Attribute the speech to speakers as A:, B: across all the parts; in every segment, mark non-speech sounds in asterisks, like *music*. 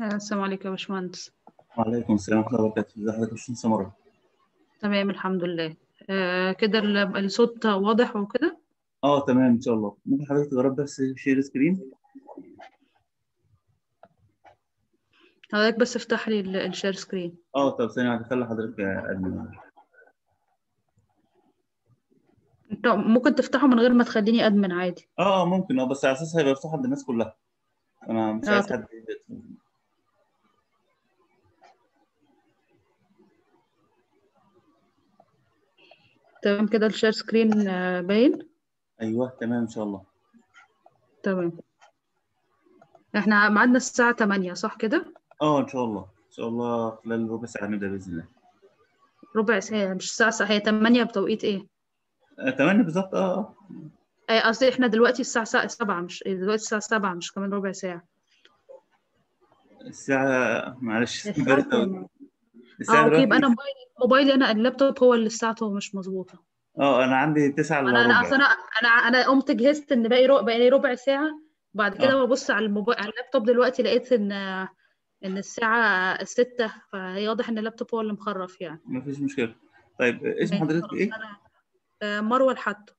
A: السلام عليكم يا باشمهندس.
B: وعليكم السلام ورحمة الله وبركاته. ازي حضرتك؟ يا باشمهندس سمرة
A: تمام الحمد لله. آه كده ال- الصوت واضح وكده؟
B: آه تمام إن شاء الله. ممكن حضرتك تجرب بس share screen
A: حضرتك بس افتح لي ال- ال share
B: screen آه طب ثانية واحدة خلي حضرتك admin.
A: أنت ممكن تفتحه من غير ما تخليني admin عادي.
B: آه آه ممكن. آه بس على أساس هيبقى مفتوح عند الناس كلها. أنا مش
A: آه
B: عايز حد
A: تمام كده ال share screen آه باين؟
B: أيوه تمام إن شاء الله.
A: تمام. إحنا ميعادنا الساعة 8 صح كده؟
B: آه إن شاء الله. إن شاء الله خلال ربع ساعة نبدأ بإذن الله.
A: ربع ساعة مش الساعة ساعة هي 8 بتوقيت إيه؟
B: آه تمام بالظبط آه آه.
A: أي قصدي إحنا دلوقتي الساعة 7 مش دلوقتي الساعة 7 مش كمان ربع ساعة.
B: الساعة معلش
A: آه okay يبقى أنا
B: دلوقتي
A: موبايلي موبايلي أنا اللابتوب هو اللي ساعته مش مظبوطة.
B: آه أنا عندي تسعة إلا
A: أنا أنا أصل
B: ربع
A: أنا أنا أنا قمت جهزت إن باقي ربع باقي ربع ساعة بعد كده
B: آه.
A: ببص على الموبايل على اللابتوب دلوقتي لقيت إن إن الساعة 6 فهي واضح إن اللابتوب هو اللي مخرف يعني.
B: مفيش مشكلة. طيب اسم
A: ماشي
B: حضرتك
A: خلاص
B: إيه؟
A: أنا آه، مروة الحتو.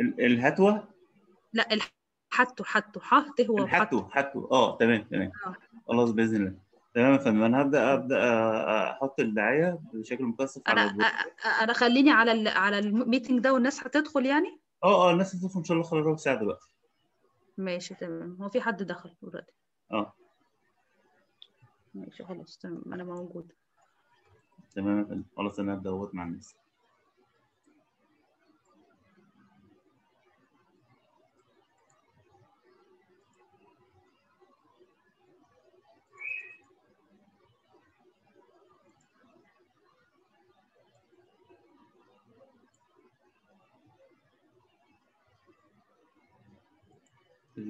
B: ال- الهتوة
A: لا الحتو حتو ح ت هو
B: الحتو حتو آه تمام تمام.
A: آه.
B: خلاص بإذن الله. تمام يا فندم أنا هبدأ أبدأ أ- أحط الدعاية بشكل مكثف
A: أنا
B: على
A: أ- أنا خليني على على ال meeting ده والناس هتدخل يعني؟
B: آه آه الناس هتدخل إن شاء الله خلال ربع ساعه دلوقتي.
A: ماشي تمام. هو في حد دخل already
B: آه.
A: ماشي خلاص تمام. أنا موجود.
B: تمام يا فندم خلاص أنا هبدأ مع الناس.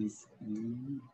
B: is E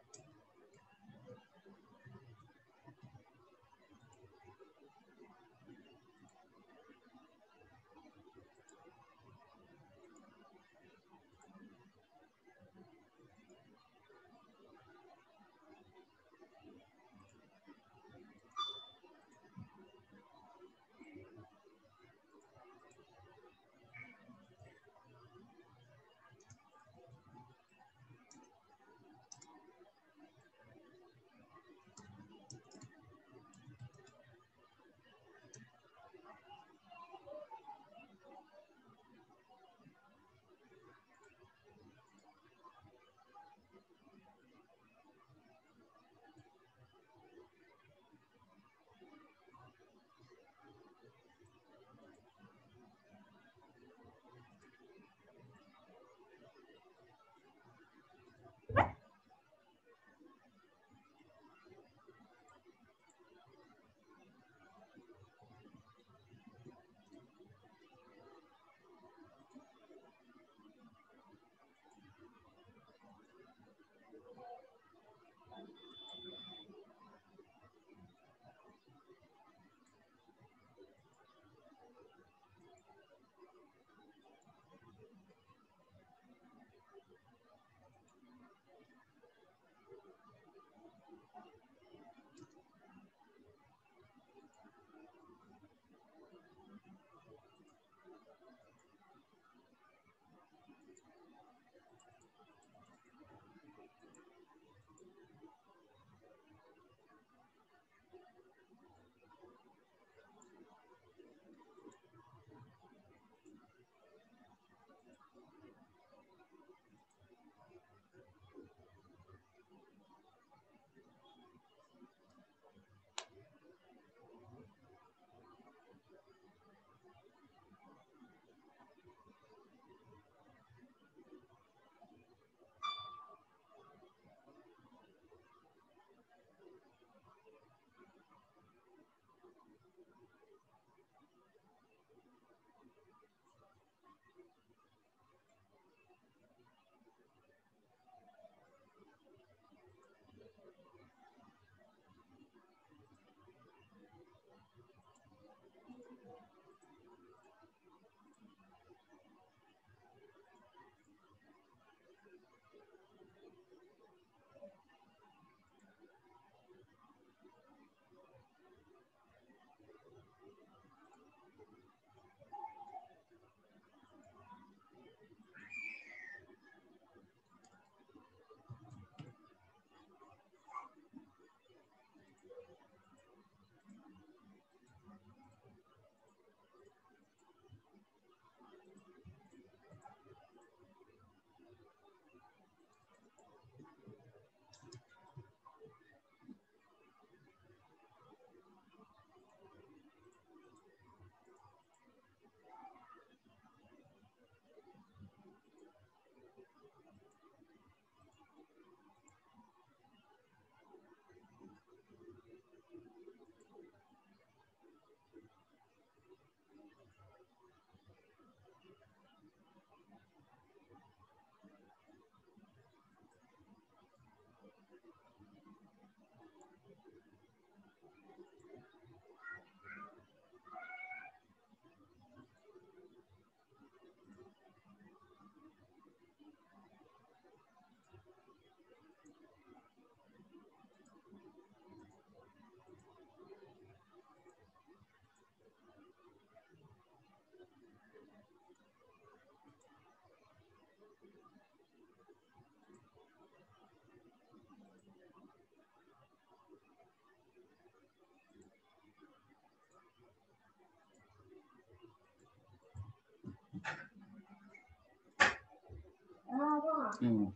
B: 嗯。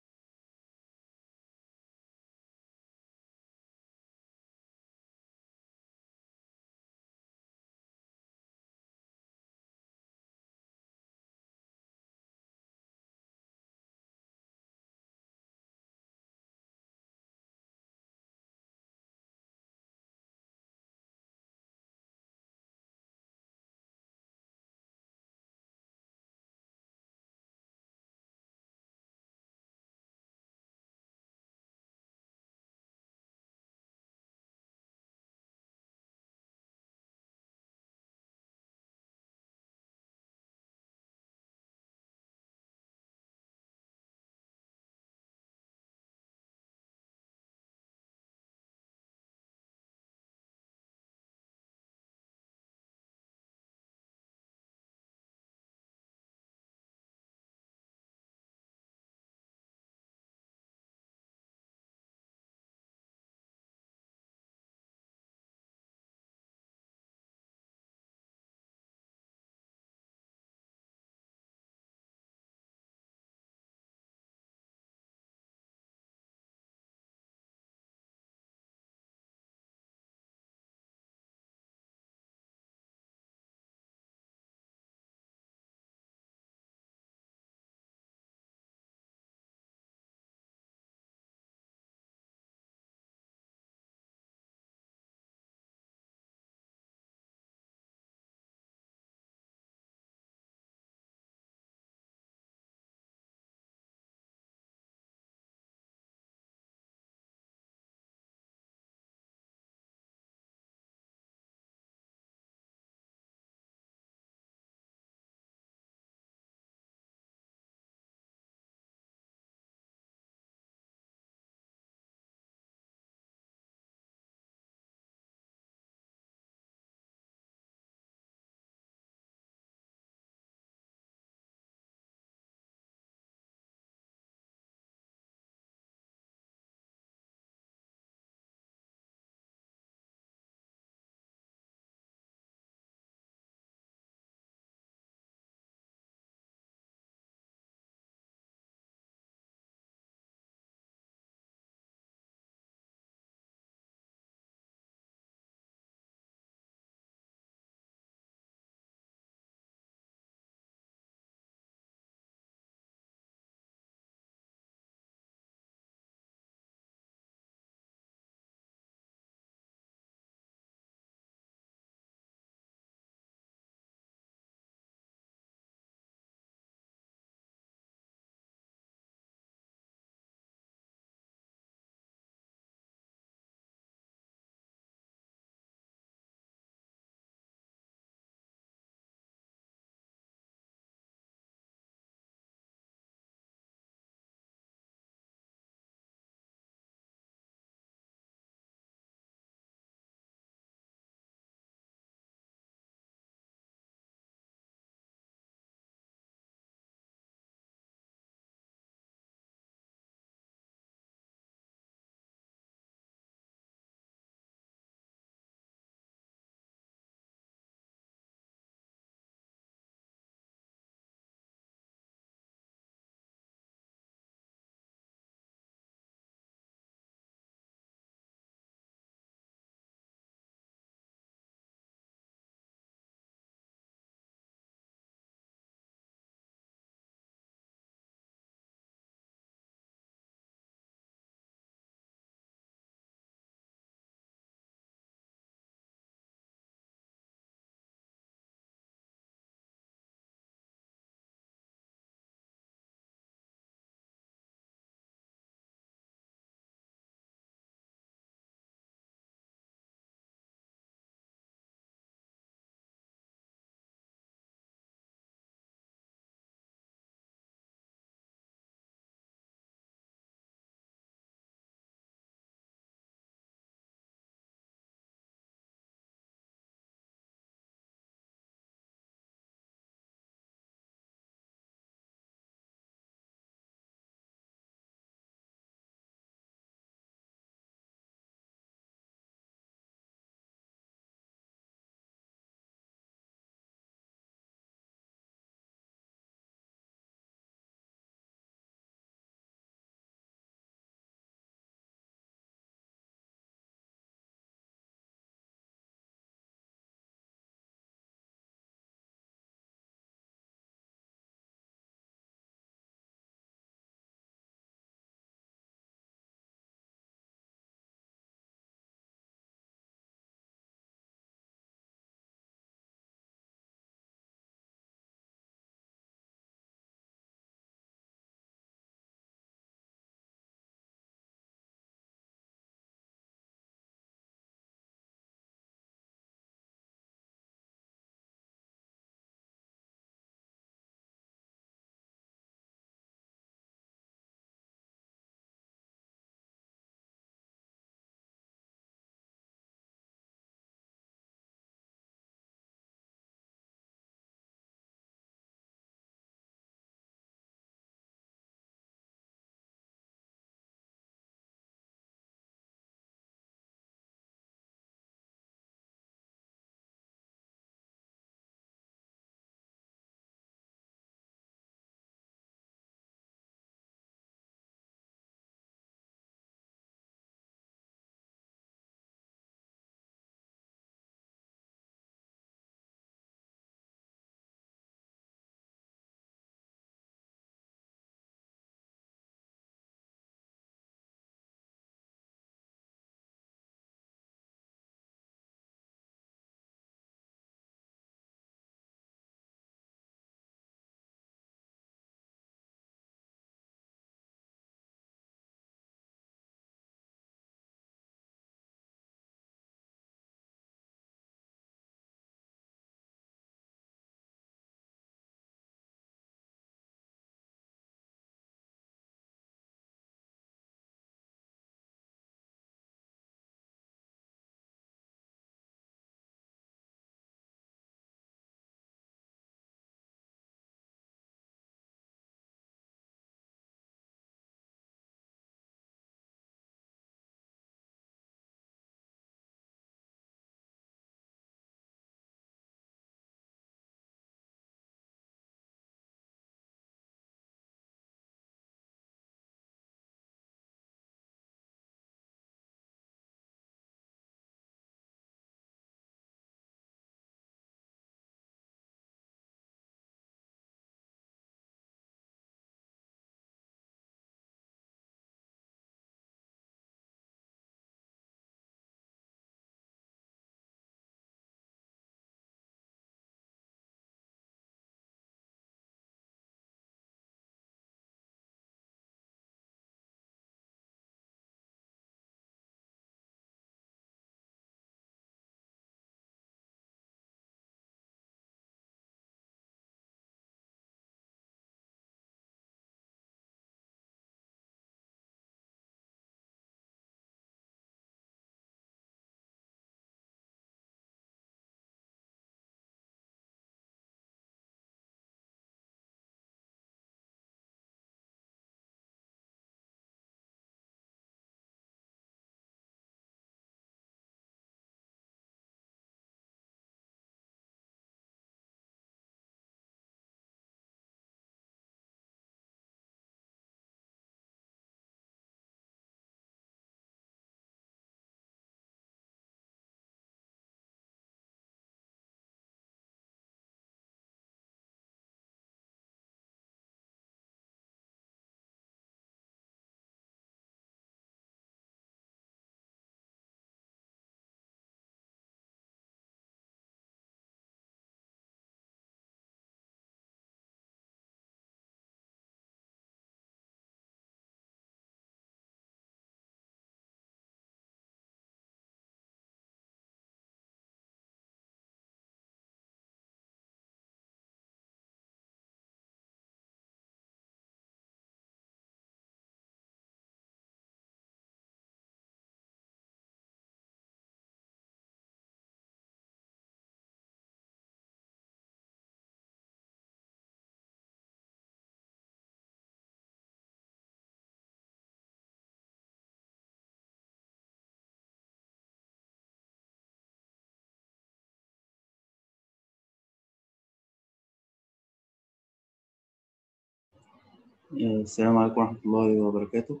B: السلام عليكم ورحمة الله وبركاته.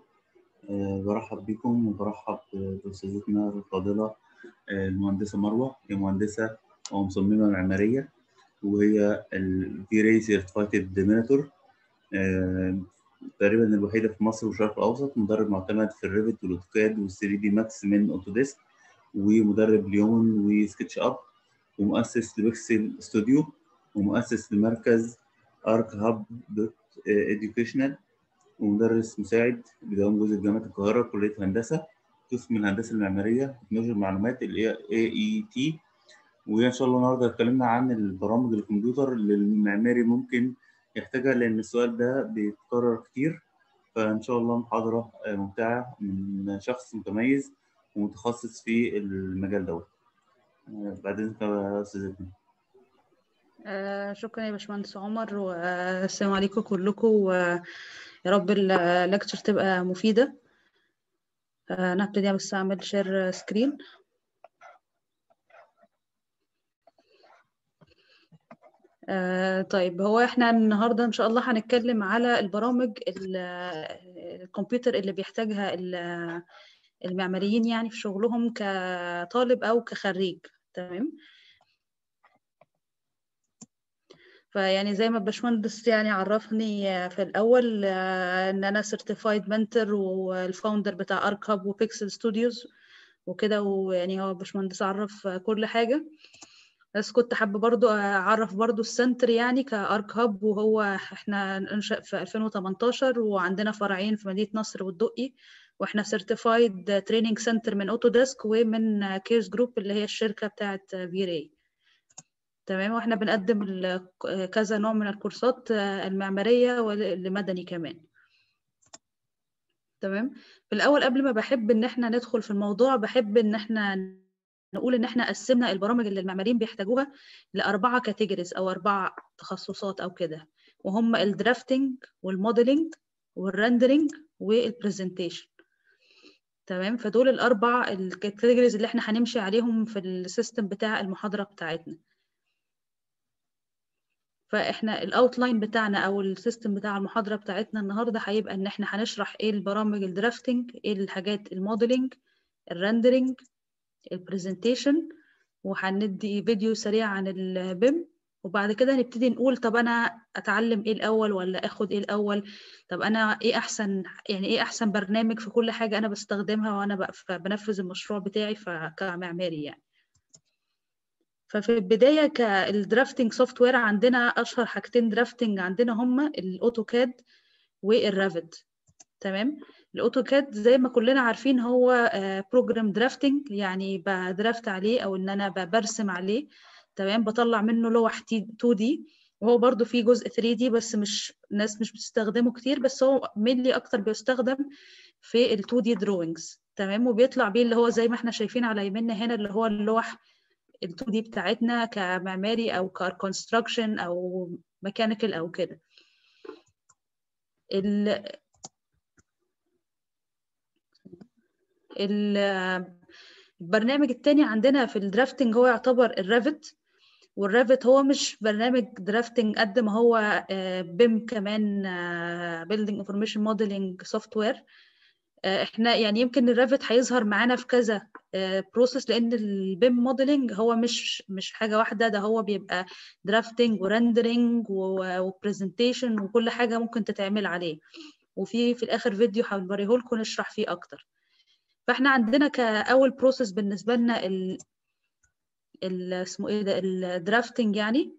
B: أه برحب بكم وبرحب بأستاذتنا الفاضلة آه، المهندسة مروة. هي مهندسة ومصممة معمارية وهي ال V-Ray Certified Mentor آه، تقريبا الوحيدة في مصر والشرق الأوسط مدرب معتمد في الريفيت والأوتوكاد وال 3D Max من أوتوديسك ومدرب لوميون وسكتش أب ومؤسس ل Pixel Studio ومؤسس لمركز Arc Hub dot educational ومدرس مساعد بدوام جزء جامعة القاهرة كلية هندسة قسم الهندسة المعمارية تكنولوجيا المعلومات ال AET وإن شاء الله النهاردة اتكلمنا عن البرامج الكمبيوتر اللي المعماري ممكن يحتاجها لأن السؤال ده بيتكرر كتير. فإن شاء الله محاضرة ممتعة من شخص متميز ومتخصص في المجال دوت. بعد إذنك يا أستاذتنا
A: آه، شكرا يا باشمهندس عمر والسلام عليكم كلكم ويا رب ال lecture تبقى مفيدة. آه، أنا هبتدي بس أعمل share screen آه، طيب هو إحنا النهارده إن شاء الله هنتكلم على البرامج الكمبيوتر اللي بيحتاجها المعماريين يعني في شغلهم كطالب أو كخريج. تمام؟ فيعني زي ما الباشمهندس يعني عرفني في الأول إن أنا certified mentor وال founder بتاع Arc Hub و Pixel Studios وكده ويعني هو الباشمهندس عرف كل حاجة. بس كنت حابة برضو أعرف برضو ال center يعني ك Arc Hub وهو إحنا إنشأ في 2018 وعندنا فرعين في مدينة نصر والدقي وإحنا certified training center من اوتوديسك ومن Chaos Group اللي هي الشركة بتاعت V-Ray تمام؟ وإحنا بنقدم كذا نوع من الكورسات المعمارية والمدني كمان. تمام؟ في الأول قبل ما بحب إن إحنا ندخل في الموضوع بحب إن إحنا نقول إن إحنا قسمنا البرامج اللي المعماريين بيحتاجوها لأربعة categories أو أربع تخصصات أو كده. وهم الدرافتنج والموديلنج والرندرنج والبرزنتيشن تمام؟ فدول الأربع ال categories اللي إحنا هنمشي عليهم في ال system بتاع المحاضرة بتاعتنا. فإحنا ال outline بتاعنا أو ال system بتاع المحاضرة بتاعتنا النهارده هيبقى إن إحنا هنشرح إيه البرامج ال drafting إيه الحاجات ال modeling ال rendering ال presentation وهندي فيديو سريع عن ال BIM وبعد كده نبتدي نقول طب أنا أتعلم إيه الأول ولا آخد إيه الأول؟ طب أنا إيه أحسن يعني إيه أحسن برنامج في كل حاجة أنا بستخدمها وأنا بنفذ المشروع بتاعي كمعماري يعني. ففي البداية كال drafting software عندنا أشهر حاجتين drafting عندنا هما الاوتوكاد والريفيت تمام؟ الاوتوكاد زي ما كلنا عارفين هو program drafting يعني ب draft عليه أو إن أنا برسم عليه. تمام؟ بطلع منه لوح 2D وهو برضو فيه جزء 3D بس مش الناس مش بتستخدمه كتير بس هو mainly أكتر بيستخدم في ال 2D drawings تمام؟ وبيطلع بيه اللي هو زي ما إحنا شايفين على يميننا هنا اللي هو اللوح ال 2D بتاعتنا كمعماري أو ك construction أو mechanical أو كده. ال البرنامج التاني عندنا في ال drafting هو يعتبر الريفيت والريفيت هو مش برنامج drafting قد ما هو BIM كمان building information modeling software إحنا يعني يمكن الريفيت هيظهر معانا في كذا process لأن ال BIM modeling هو مش مش حاجة واحدة ده هو بيبقى drafting و rendering و presentation وكل حاجة ممكن تتعمل عليه. وفي في الآخر فيديو هنوريه لكم نشرح فيه أكتر. فإحنا عندنا كأول process بالنسبة لنا ال ال اسمه إيه ده ال drafting يعني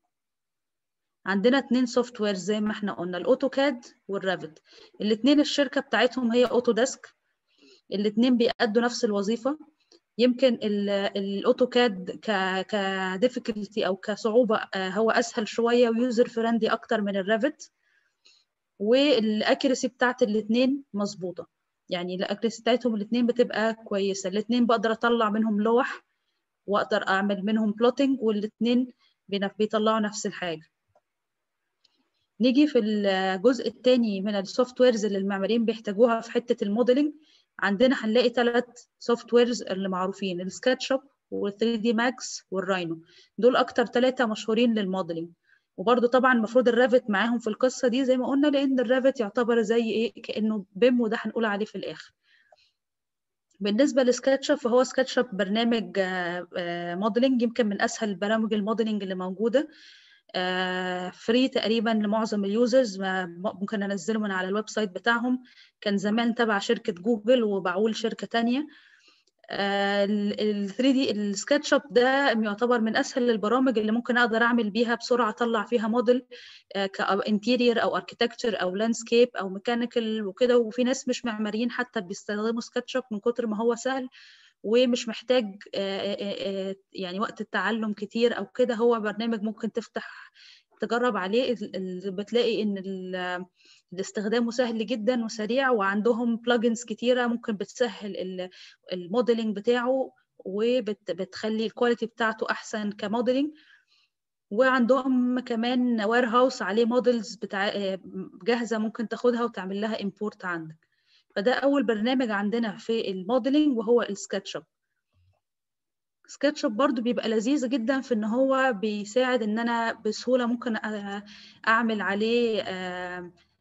A: عندنا اتنين software زي ما إحنا قلنا ال AutoCAD وال Revit الاتنين الشركة بتاعتهم هي Autodesk الاتنين بيأدوا نفس الوظيفة. يمكن ال AutoCAD ك difficulty أو كصعوبة هو أسهل شوية و user friendly أكتر من ال Revit وال accuracy بتاعت الاتنين مظبوطة. يعني ال accuracy بتاعتهم الاتنين بتبقى كويسة. الاتنين بقدر أطلع منهم لوح وأقدر أعمل منهم plotting والاتنين بيطلعوا نفس الحاجة. نيجي في الجزء الثاني من ال softwares اللي المعماريين بيحتاجوها في حتة ال modeling عندنا هنلاقي ثلاث softwares اللي معروفين ال SketchUp وال 3D Max وال Rhino دول أكتر ثلاثة مشهورين لل modeling وبرده طبعا المفروض ال Revit معاهم في القصة دي زي ما قلنا لأن ال Revit يعتبر زي إيه؟ كأنه BIM وده هنقول عليه في الآخر. بالنسبة ل SketchUp فهو SketchUp برنامج modeling يمكن من أسهل برامج ال modeling اللي موجودة. free تقريبا لمعظم ال users. ممكن انزله من على ال website بتاعهم. كان زمان تبع شركة جوجل وباعوه لشركه تانية. ال 3D ال SketchUp ده يعتبر من أسهل البرامج اللي ممكن أقدر أعمل بيها بسرعة أطلع فيها موديل ك interior أو architecture أو landscape أو mechanical وكده. وفي ناس مش معماريين حتى بيستخدموا SketchUp من كتر ما هو سهل. ومش محتاج يعني وقت التعلم كتير أو كده هو برنامج ممكن تفتح تجرب عليه بتلاقي إن استخدامه سهل جدا وسريع وعندهم plugins كتيرة ممكن بتسهل ال modeling بتاعه وبتخلي ال quality بتاعته أحسن ك modeling وعندهم كمان warehouse عليه models بتاع جاهزة ممكن تاخدها وتعمل لها import عندك. فده أول برنامج عندنا في ال modeling وهو ال SketchUp SketchUp برضو بيبقى لذيذ جدا في إن هو بيساعد إن أنا بسهولة ممكن أعمل عليه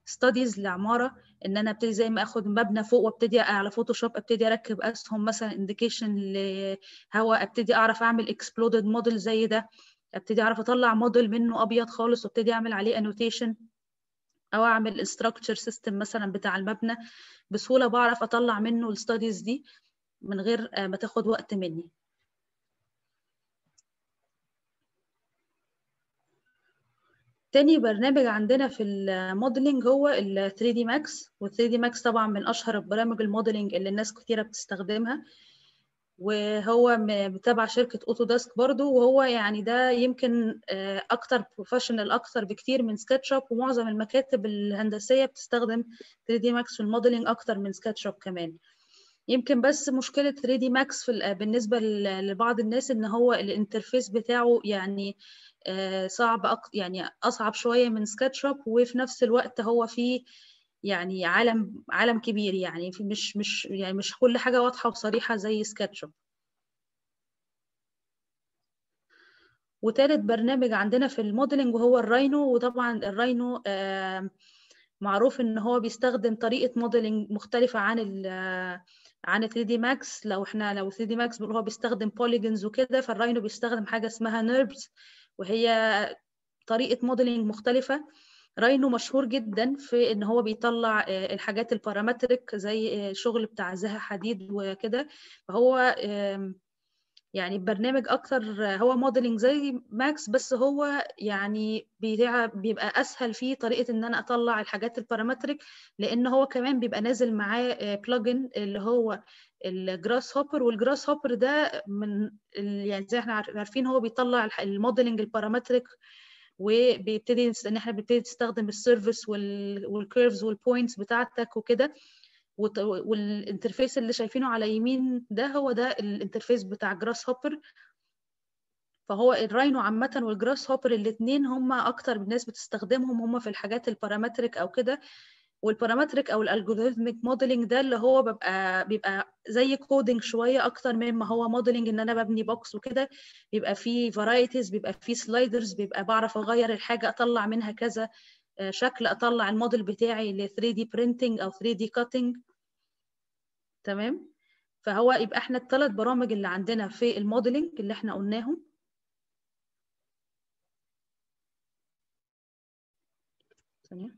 A: studies لعمارة. إن أنا أبتدي زي ما آخد مبنى فوق وأبتدي على Photoshop أبتدي أركب أسهم مثلا indication لهواء أبتدي أعرف أعمل exploded model زي ده. أبتدي أعرف أطلع موديل منه أبيض خالص وأبتدي أعمل عليه annotation أو أعمل ال structure system مثلا بتاع المبنى بسهولة بعرف أطلع منه ال studies دي من غير ما تاخد وقت مني. تاني برنامج عندنا في ال modeling هو ال 3D Max وال 3D Max طبعا من أشهر برامج ال modeling اللي الناس كتيرة بتستخدمها. وهو تبع شركة Autodesk برضو وهو يعني ده يمكن أكتر professional أكتر بكتير من SketchUp ومعظم المكاتب الهندسية بتستخدم 3D Max في ال modeling أكتر من SketchUp كمان. يمكن بس مشكلة 3D Max في بالنسبة لبعض الناس إن هو ال interface بتاعه يعني صعب أك... يعني أصعب شوية من SketchUp وفي نفس الوقت هو فيه يعني عالم عالم كبير يعني في مش مش يعني مش كل حاجة واضحة وصريحة زي SketchUp وتالت برنامج عندنا في ال modeling وهو ال Rhino وطبعا ال Rhino معروف إن هو بيستخدم طريقة modeling مختلفة عن ال عن 3D Max لو إحنا لو 3D Max هو بيستخدم polygons وكده فال Rhino بيستخدم حاجة اسمها NURBS وهي طريقة modeling مختلفة. Rhino مشهور جدا في إن هو بيطلع الحاجات ال parametric زي شغل بتاع زها حديد وكده. فهو يعني برنامج أكتر هو modeling زي Max بس هو يعني بيبقى أسهل فيه طريقة إن أنا أطلع الحاجات ال parametric لأن هو كمان بيبقى نازل معاه plugin اللي هو ال Grasshopper وال Grasshopper ده من يعني زي إحنا عارفين هو بيطلع ال modeling ال parametric وبيبتدي إن إحنا بنبتدي نستخدم ال surface وال curves وال points بتاعتك وكده وال interface اللي شايفينه على يمين ده هو ده ال interface بتاع Grasshopper فهو ال Rhino عامة وال Grasshopper الاثنين هم أكتر الناس بتستخدمهم هم في الحاجات ال parametric أو كده. وال parametric أو ال algorithmic modeling ده اللي هو بيبقى بيبقى زي coding شوية أكتر مما هو modeling إن أنا ببني box وكده. بيبقى فيه varieties بيبقى فيه sliders بيبقى بعرف أغير الحاجة أطلع منها كذا شكل أطلع الموديل بتاعي ل 3D printing أو 3D cutting. تمام؟ فهو يبقى إحنا الثلاث برامج اللي عندنا في ال modeling اللي إحنا قلناهم. ثانية.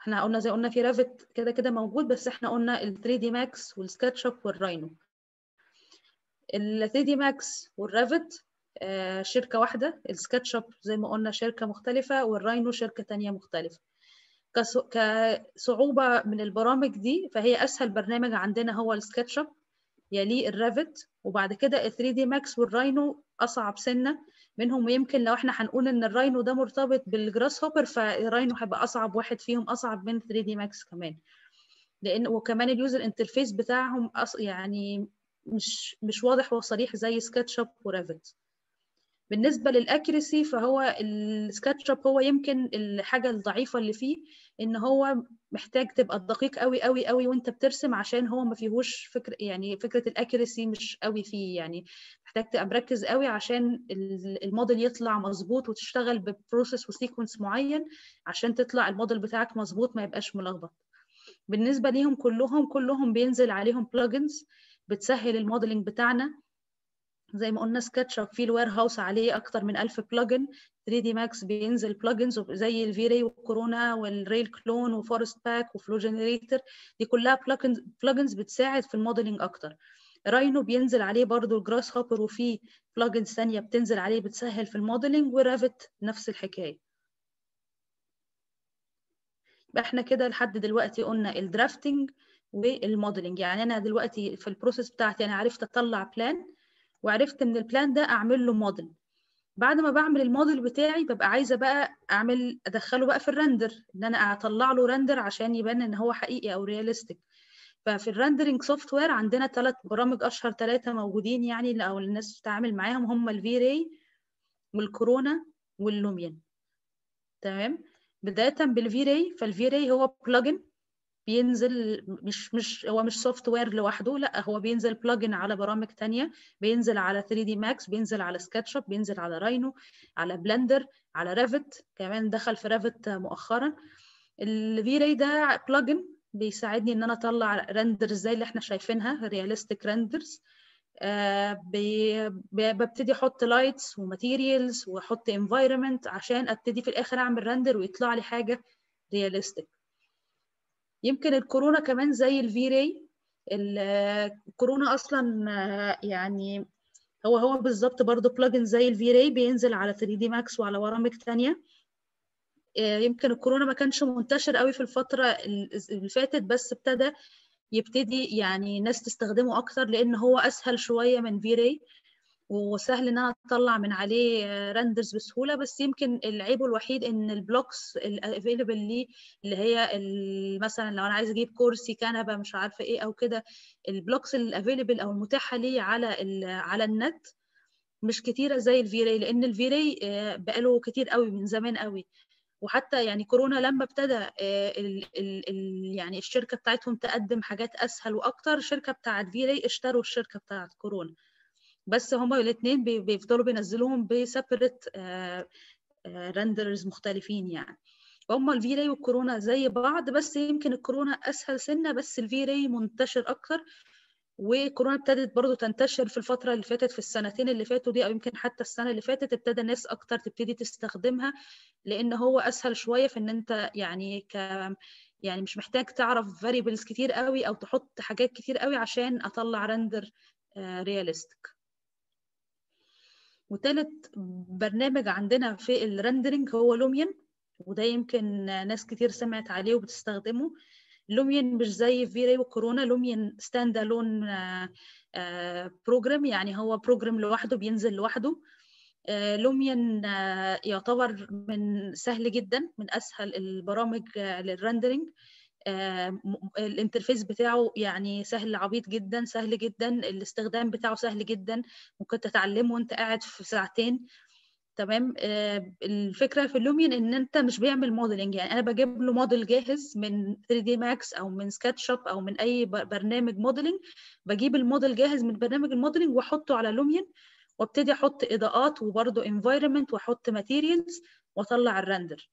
A: إحنا قلنا زي قلنا في Revit كده كده موجود بس إحنا قلنا ال 3D Max وال SketchUp وال Rhino ال 3D Max وال Revit شركة واحدة ال SketchUp زي ما قلنا شركة مختلفة وال Rhino شركة تانية مختلفة. كصعوبة من البرامج دي فهي أسهل برنامج عندنا هو ال SketchUp يليه ال Revit وبعد كده ال 3D Max وال Rhino أصعب سنة. منهم ويمكن لو إحنا هنقول إن ال Rhino ده مرتبط بال Grasshopper فال Rhino هيبقى أصعب واحد فيهم أصعب من 3D Max كمان. لأن وكمان ال user interface بتاعهم يعني مش مش واضح وصريح زي SketchUp و Revit بالنسبة لل accuracy فهو ال SketchUp هو يمكن الحاجة الضعيفة اللي فيه إن هو محتاج تبقى دقيق قوي قوي قوي وأنت بترسم عشان هو ما فيهوش فكرة يعني فكرة ال accuracy مش قوي فيه يعني محتاج تبقى مركز قوي عشان الموديل يطلع مظبوط وتشتغل ب process و sequence معين عشان تطلع الموديل بتاعك مظبوط ما يبقاش ملخبط. بالنسبة ليهم كلهم كلهم بينزل عليهم plugins بتسهل ال modeling بتاعنا. زي ما قلنا SketchUp فيه ال Warehouse عليه أكتر من 1000 plugin 3D Max بينزل plugins زي ال V-Ray وال Corona وال RailClone و Forest Pack و Floor Generator دي كلها plugins بتساعد في ال modeling أكتر. Rhino بينزل عليه برضو ال Grasshopper وفي plugins ثانية بتنزل عليه بتسهل في ال modeling و Revit نفس الحكاية. يبقى إحنا كده لحد دلوقتي قلنا ال drafting وال modeling يعني أنا دلوقتي في ال process بتاعتي أنا عرفت أطلع plan وعرفت من ال plan ده أعمل له موديل بعد ما بعمل الموديل بتاعي ببقى عايزة بقى أعمل أدخله بقى في ال render إن أنا أطلع له render عشان يبان إن هو حقيقي أو realistic ففي ال rendering software عندنا ثلاث برامج أشهر ثلاثة موجودين يعني أو الناس بتتعامل معاهم هم ال V-Ray وال Corona وال Lumion تمام؟ بداية بال V-Ray فال V-Ray هو plugin بينزل مش مش هو مش software لوحده لأ هو بينزل plugin على برامج تانية. بينزل على 3D Max بينزل على SketchUp بينزل على Rhino على Blender على Revit كمان دخل في Revit مؤخرا. ال V-Ray ده plugin بيساعدني إن أنا أطلع renders زي اللي إحنا شايفينها realistic renders آه ببتدي أحط lights و materials وأحط environment عشان أبتدي في الآخر أعمل render ويطلع لي حاجة realistic يمكن الكورونا كمان زي ال V-Ray ال Corona أصلا يعني هو هو بالظبط برضه plugin زي ال V-Ray بينزل على 3D Max وعلى برامج تانية. يمكن الكورونا ما كانش منتشر قوي في الفترة اللي فاتت بس ابتدى يبتدي يعني ناس تستخدمه أكتر لأن هو أسهل شوية من V-Ray وسهل إن أنا أطلع من عليه renders بسهولة. بس يمكن العيب الوحيد إن ال blocks ال available ليه اللي هي مثلا لو أنا عايزة أجيب كرسي كنبة مش عارفة إيه أو كده ال blocks ال available أو المتاحة ليه على على النت مش كتيرة زي ال V-Ray لأن ال V-Ray بقاله كتير قوي من زمان قوي. وحتى يعني كورونا لما ابتدى ال يعني الشركة بتاعتهم تقدم حاجات أسهل وأكتر الشركة بتاعت V-Ray اشتروا الشركة بتاعت كورونا. بس هما الاثنين بيفضلوا بينزلوهم ب separate renders مختلفين يعني. فهم ال V-Ray وال Corona زي بعض بس يمكن الكورونا أسهل سنة بس ال V-Ray منتشر أكتر. وكورونا ابتدت برضو تنتشر في الفترة اللي فاتت في السنتين اللي فاتوا دي أو يمكن حتى السنة اللي فاتت ابتدى الناس أكتر تبتدي تستخدمها لأن هو أسهل شوية في إن أنت يعني ك يعني مش محتاج تعرف variables كتير قوي أو تحط حاجات كتير قوي عشان أطلع render realistic وتالت برنامج عندنا في ال rendering هو Lumion وده يمكن ناس كتير سمعت عليه وبتستخدمه. Lumion مش زي V-Ray و Corona Lumion standalone program يعني هو program لوحده بينزل لوحده. Lumion يعتبر من سهل جدا من أسهل البرامج لل rendering ال interface بتاعه يعني سهل عبيط جدا سهل جدا. الاستخدام بتاعه سهل جدا. ممكن تتعلمه وانت قاعد في ساعتين. تمام؟ الفكرة في ال Lumion إن أنت مش بيعمل modeling يعني أنا بجيب له موديل جاهز من 3D Max أو من SketchUp أو من أي برنامج modeling بجيب الموديل جاهز من برنامج ال modeling وأحطه على Lumion وأبتدي أحط إضاءات وبرده environment وأحط materials وأطلع ال render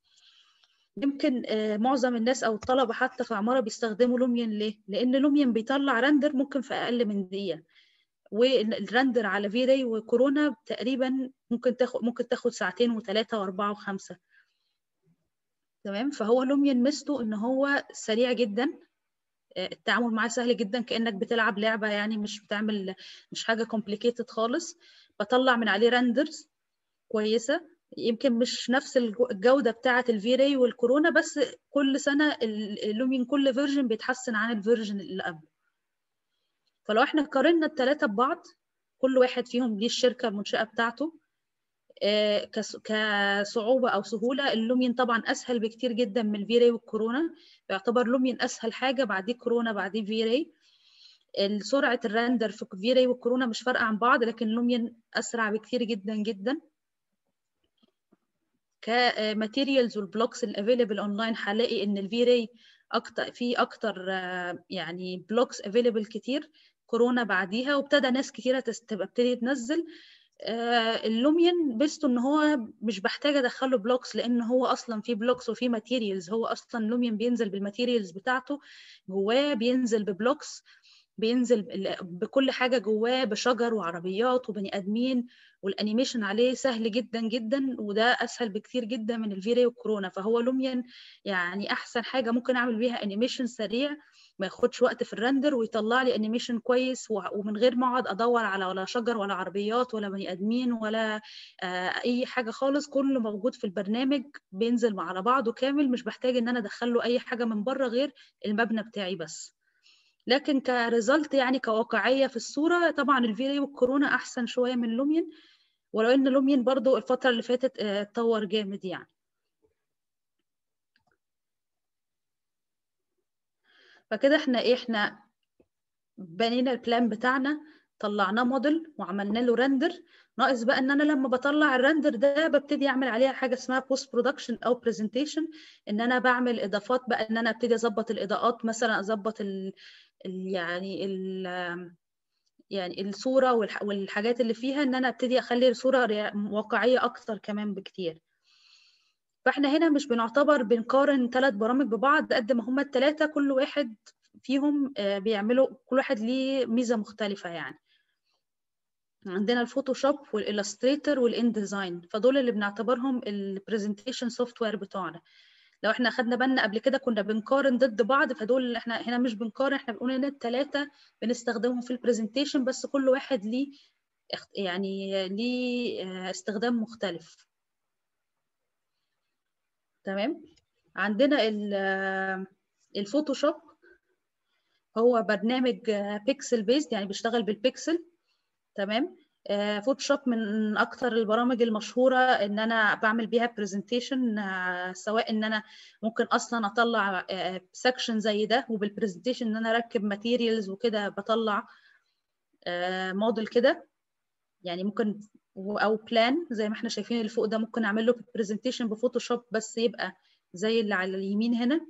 A: يمكن معظم الناس أو الطلبة حتى في عمارة بيستخدموا Lumion ليه؟ لأن Lumion بيطلع render ممكن في أقل من دقيقة. وال render على V-Ray و Corona تقريبا ممكن تاخد ممكن تاخد ساعتين وثلاثه وأربعة وخمسة. تمام؟ فهو Lumion ميزته إن هو سريع جدا. التعامل معاه سهل جدا كأنك بتلعب لعبة يعني مش بتعمل مش حاجة complicated خالص. بطلع من عليه renders كويسة. يمكن مش نفس الجودة بتاعة ال V-Ray وال Corona بس كل سنة ال Lumion كل version بيتحسن عن ال version اللي قبله. فلو إحنا قارنا الثلاثه ببعض كل واحد فيهم ليه الشركة المنشأة بتاعته كصعوبة أو سهولة ال Lumion طبعا أسهل بكتير جدا من ال V-Ray وال Corona. يعتبر Lumion أسهل حاجة بعديه كورونا بعديه V-Ray سرعة ال render في V-Ray وال Corona مش فارقة عن بعض لكن Lumion أسرع بكتير جدا جدا. ك materials وال blocks ال available online هلاقي إن ال V-Ray أكتر في أكتر يعني blocks available كتير. كورونا بعديها وابتدى ناس كتيرة تبقى ابتدي تنزل. ال Lumion ميزته إن هو مش بحتاج أدخله blocks لأن هو أصلا في blocks وفي materials. هو أصلا Lumion بينزل بال materials بتاعته جواه بينزل ب blocks. بينزل بكل حاجة جواه بشجر وعربيات وبني آدمين وال animation عليه سهل جدا جدا وده أسهل بكتير جدا من ال V-Ray وال Corona فهو Lumion يعني أحسن حاجة ممكن أعمل بيها animation سريع ما ياخدش وقت في ال render ويطلع لي animation كويس ومن غير ما أقعد أدور على ولا شجر ولا عربيات ولا بني آدمين ولا أي حاجة خالص. كله موجود في البرنامج بينزل على بعضه كامل. مش بحتاج إن أنا ادخل له أي حاجة من بره غير المبنى بتاعي بس. لكن ك result يعني كواقعية في الصورة طبعا ال V-Ray وال Corona أحسن شوية من Lumion ولو إن Lumion برضو الفترة اللي فاتت اتطور جامد يعني. فكده إحنا إيه إحنا بنينا ال plan بتاعنا طلعناه موديل وعملنا له render ناقص بقى إن أنا لما بطلع ال render ده ببتدي أعمل عليها حاجة اسمها post production أو presentation إن أنا بعمل إضافات بقى إن أنا أبتدي أظبط الإضاءات مثلا أظبط يعني ال يعني الصورة والحاجات اللي فيها إن أنا أبتدي أخلي الصورة واقعية أكتر كمان بكتير. فإحنا هنا مش بنعتبر بنقارن ثلاث برامج ببعض قد ما هما الثلاثه كل واحد فيهم بيعملوا كل واحد ليه ميزة مختلفة يعني. عندنا ال Photoshop وال Illustrator وال InDesign فدول اللي بنعتبرهم ال presentation software بتوعنا. لو إحنا خدنا بالنا قبل كده كنا بنقارن ضد بعض فدول اللي إحنا هنا مش بنقارن إحنا بنقول إن الثلاثه بنستخدمهم في ال presentation بس كل واحد ليه يعني ليه استخدام مختلف. تمام؟ عندنا ال Photoshop هو برنامج pixel based يعني بيشتغل بالبيكسل تمام؟ Photoshop من أكتر البرامج المشهورة إن أنا بعمل بيها presentation سواء إن أنا ممكن أصلا أطلع section زي ده وبال presentation إن أنا أركب materials وكده بطلع موديل كده. يعني ممكن أو plan زي ما إحنا شايفين اللي فوق ده ممكن أعمل له presentation ب Photoshop بس يبقى زي اللي على اليمين هنا.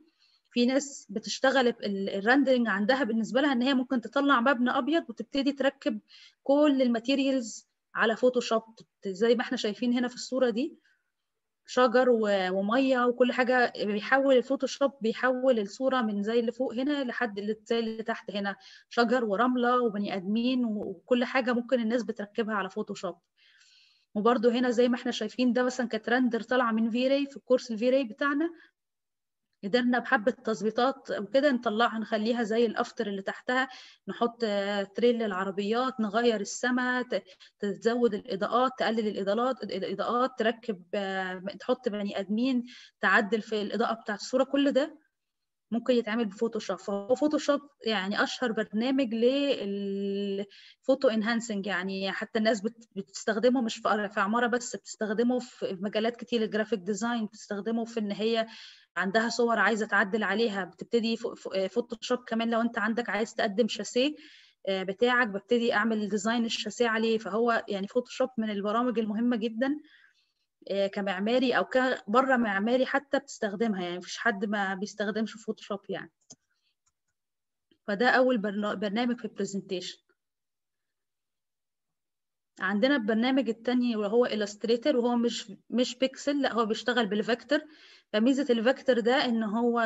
A: في ناس بتشتغل ال rendering عندها بالنسبة لها إن هي ممكن تطلع مبنى أبيض وتبتدي تركب كل ال materials على Photoshop زي ما إحنا شايفين هنا في الصورة دي شجر ومية وكل حاجة بيحول ال Photoshop بيحول الصورة من زي اللي فوق هنا لحد زي اللي تحت هنا. شجر ورملة وبني آدمين وكل حاجة ممكن الناس بتركبها على Photoshop وبرده هنا زي ما إحنا شايفين ده مثلا كانت render طالعة من V-Ray في الكورس ال V-Ray بتاعنا. قدرنا بحبة تظبيطات وكده نطلعها نخليها زي ال after اللي تحتها نحط trail للعربيات نغير السماء تزود الإضاءات تقلل الإضاءات الإضاءات تركب تحط بني آدمين تعدل في الإضاءة بتاعت الصورة كل ده ممكن يتعمل ب Photoshop. فهو Photoshop يعني أشهر برنامج لل photo enhancing يعني حتى الناس بتستخدمه مش في عمارة بس بتستخدمه في مجالات كتير ال graphic design بتستخدمه في إن هي عندها صور عايزة تعدل عليها. بتبتدي Photoshop كمان لو أنت عندك عايز تقدم شاسيه بتاعك ببتدي أعمل design الشاسيه عليه. فهو يعني Photoshop من البرامج المهمة جدا. كمعماري أو بره معماري حتى بتستخدمها يعني مفيش حد ما بيستخدمش Photoshop يعني. فده أول برنامج في ال presentation عندنا البرنامج التاني وهو Illustrator وهو مش مش بيكسل لا هو بيشتغل بال vector فميزة ال vector ده إن هو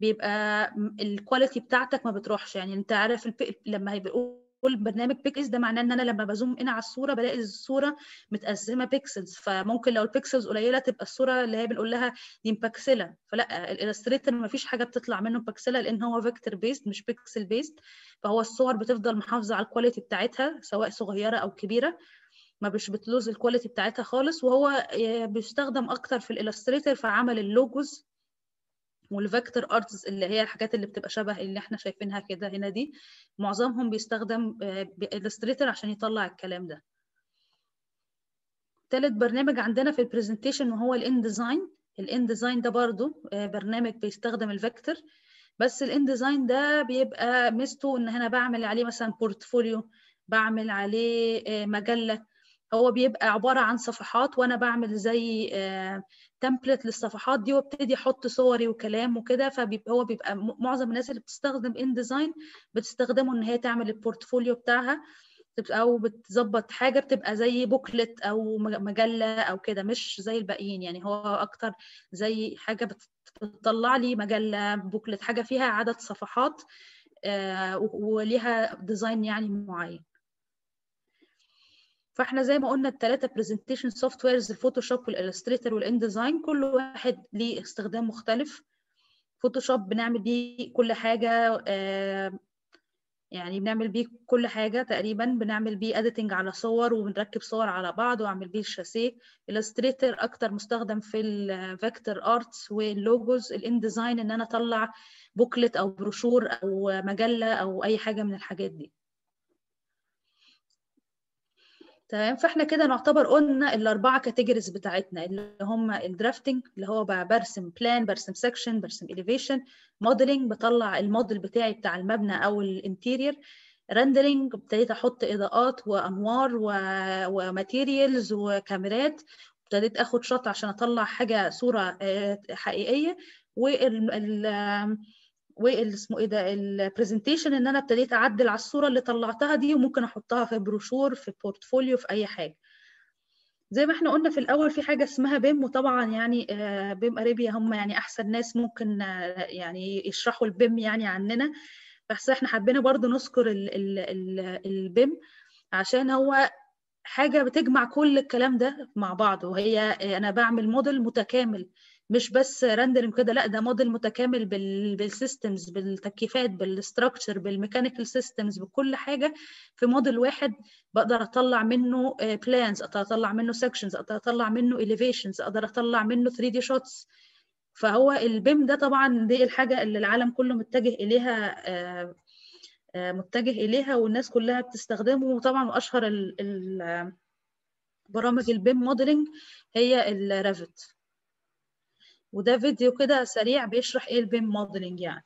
A: بيبقى ال quality بتاعتك ما بتروحش يعني أنت عارف لما هيبقوا برنامج بيكسل ده معناه إن أنا لما ب zoom in على الصورة بلاقي الصورة متقسمة pixels فممكن لو ال pixels قليلة تبقى الصورة اللي هي بنقول لها دي مبكسلة. فلا ال Illustrator ما فيش حاجة بتطلع منه مبكسلة لأن هو vector based مش pixel based فهو الصور بتفضل محافظة على ال quality بتاعتها سواء صغيرة أو كبيرة. ما مش بت lose ال quality بتاعتها خالص. وهو بيستخدم أكتر في ال Illustrator في عمل ال logos وال vector arts اللي هي الحاجات اللي بتبقى شبه اللي إحنا شايفينها كده هنا دي معظمهم بيستخدم ب Illustrator عشان يطلع الكلام ده. تالت برنامج عندنا في ال presentation وهو ال InDesign ال InDesign ده برضو برنامج بيستخدم ال vector بس ال InDesign ده بيبقى ميزته إن أنا بعمل عليه مثلا portfolio بعمل عليه مجلة. هو بيبقى عبارة عن صفحات وأنا بعمل زي template للصفحات دي وابتدي أحط صوري وكلام وكده فبيبقى هو بيبقى معظم الناس اللي بتستخدم InDesign بتستخدمه إن هي تعمل ال portfolio بتاعها أو بتظبط حاجة بتبقى زي booklet أو مجلة أو كده مش زي الباقيين. يعني هو أكتر زي حاجة بتطلع لي مجلة booklet حاجة فيها عدد صفحات وليها design يعني معين. فاحنا زي ما قلنا الثلاثه presentation softwares ال Photoshop وال Illustrator وال InDesign كل واحد ليه استخدام مختلف. Photoshop بنعمل بيه كل حاجة يعني بنعمل بيه كل حاجة تقريبا. بنعمل بيه editing على صور وبنركب صور على بعض وأعمل بيه الشاسيه. Illustrator أكتر مستخدم في ال vector arts وال logos ال InDesign إن أنا أطلع booklet أو بروشور أو مجلة أو أي حاجة من الحاجات دي. تمام؟ فإحنا كده نعتبر قلنا الأربعة categories بتاعتنا اللي هم ال drafting اللي هو برسم plan برسم section برسم elevation modeling بطلع الموديل بتاعي بتاع المبنى أو ال interior rendering ابتديت أحط إضاءات وأنوار و materials وكاميرات ابتديت آخد shot عشان أطلع حاجة صورة حقيقية وال والاسمه إيه ده ال presentation إن أنا ابتديت أعدل على الصورة اللي طلعتها دي وممكن أحطها في بروشور في portfolio في أي حاجة. زي ما إحنا قلنا في الأول في حاجة اسمها BIM وطبعا يعني BIM Arabia هم يعني أحسن ناس ممكن يعني يشرحوا ال BIM يعني عننا. بس إحنا حبينا برضو نذكر ال BIM عشان هو حاجة بتجمع كل الكلام ده مع بعض. وهي أنا بعمل موديل متكامل. مش بس rendering كده لا ده موديل متكامل بال systems بالتكييفات بال structure بال mechanical systems بكل حاجة في موديل واحد بقدر أطلع منه plans أقدر أطلع منه sections أقدر أطلع منه elevations أقدر أطلع منه 3D shots فهو ال BIM ده طبعا دي الحاجة اللي العالم كله متجه إليها متجه إليها والناس كلها بتستخدمه. وطبعا واشهر برامج ال BIM modeling هي ال Revit وده فيديو كده سريع بيشرح إيه ال BIM modeling يعني.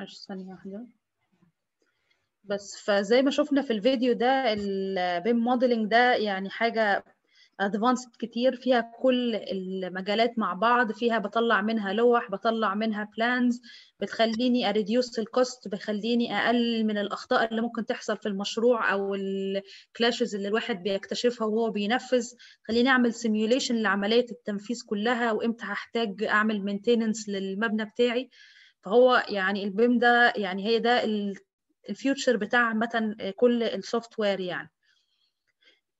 A: معلش ثانية واحدة. بس فزي ما شفنا في الفيديو ده ال BIM modeling ده يعني حاجة advanced كتير فيها كل المجالات مع بعض فيها بطلع منها لوح بطلع منها plans بتخليني أ reduce ال cost بخليني اقلل من الأخطاء اللي ممكن تحصل في المشروع أو ال clashes اللي الواحد بيكتشفها وهو بينفذ. خليني أعمل simulation لعملية التنفيذ كلها وإمتى هحتاج أعمل maintenance للمبنى بتاعي. فهو يعني ال BIM ده يعني هي ده ال future بتاع عامه كل ال software يعني.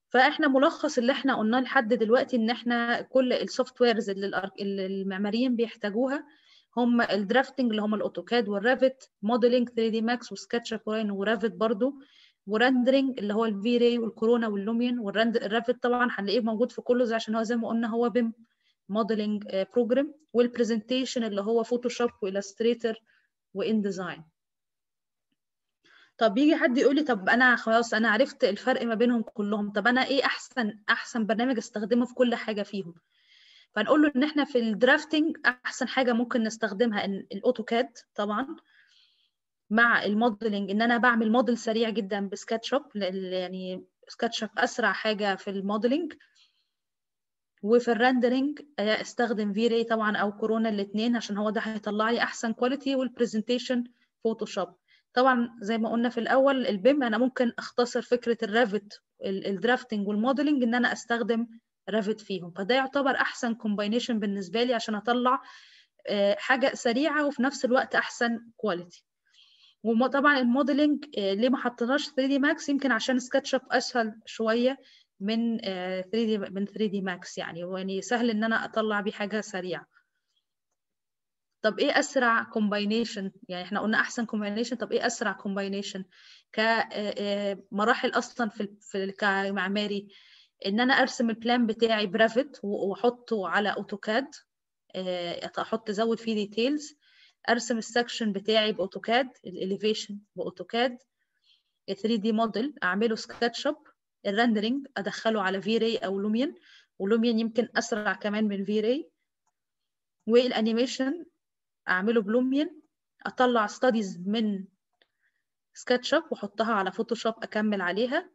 A: فإحنا ملخص اللي إحنا قلناه لحد دلوقتي إن إحنا كل ال softwares اللي المعماريين بيحتاجوها هم ال drafting اللي هم ال AutoCAD وال Revit modeling 3D Max و SketchUp و Revit برضو و rendering اللي هو ال V-Ray وال Corona وال Lumion وال Revit طبعا هنلاقيه موجود في كله زي عشان هو زي ما قلنا هو BIM. modeling program وال presentation اللي هو Photoshop و Illustrator و InDesign طب يجي حد يقول لي طب أنا خلاص أنا عرفت الفرق ما بينهم كلهم طب أنا إيه أحسن أحسن برنامج أستخدمه في كل حاجة فيهم؟ فنقول له إن إحنا في ال drafting أحسن حاجة ممكن نستخدمها إن ال AutoCAD طبعا مع ال modeling إن أنا بعمل موديل سريع جدا ب SketchUp يعني SketchUp أسرع حاجة في ال modeling وفي ال rendering استخدم V-Ray طبعا أو كورونا الاثنين عشان هو ده هيطلع لي أحسن quality وال presentation Photoshop طبعا زي ما قلنا في الأول ال BIM أنا ممكن أختصر فكرة ال Revit ال drafting وال modeling إن أنا أستخدم Revit فيهم. فده يعتبر أحسن combination بالنسبة لي عشان أطلع حاجة سريعة وفي نفس الوقت أحسن quality وطبعا ال modeling ليه ما حطيناش 3D Max يمكن عشان SketchUp أسهل شوية. من 3D من 3D Max يعني. يعني سهل إن أنا أطلع بيه حاجة سريعة. طب إيه أسرع combination يعني إحنا قلنا أحسن combination طب إيه أسرع combination كمراحل أصلا في في كمعماري. إن أنا أرسم ال plan بتاعي ب Revit وأحطه على AutoCAD أحط أزود فيه details أرسم السكشن بتاعي بأوتوكاد الاليفيشن بأوتوكاد. 3 دي موديل أعمله SketchUp ال rendering أدخله على V-Ray أو Lumion و Lumion يمكن أسرع كمان من V-Ray وال animation أعمله ب Lumion أطلع studies من SketchUp وأحطها على Photoshop أكمل عليها.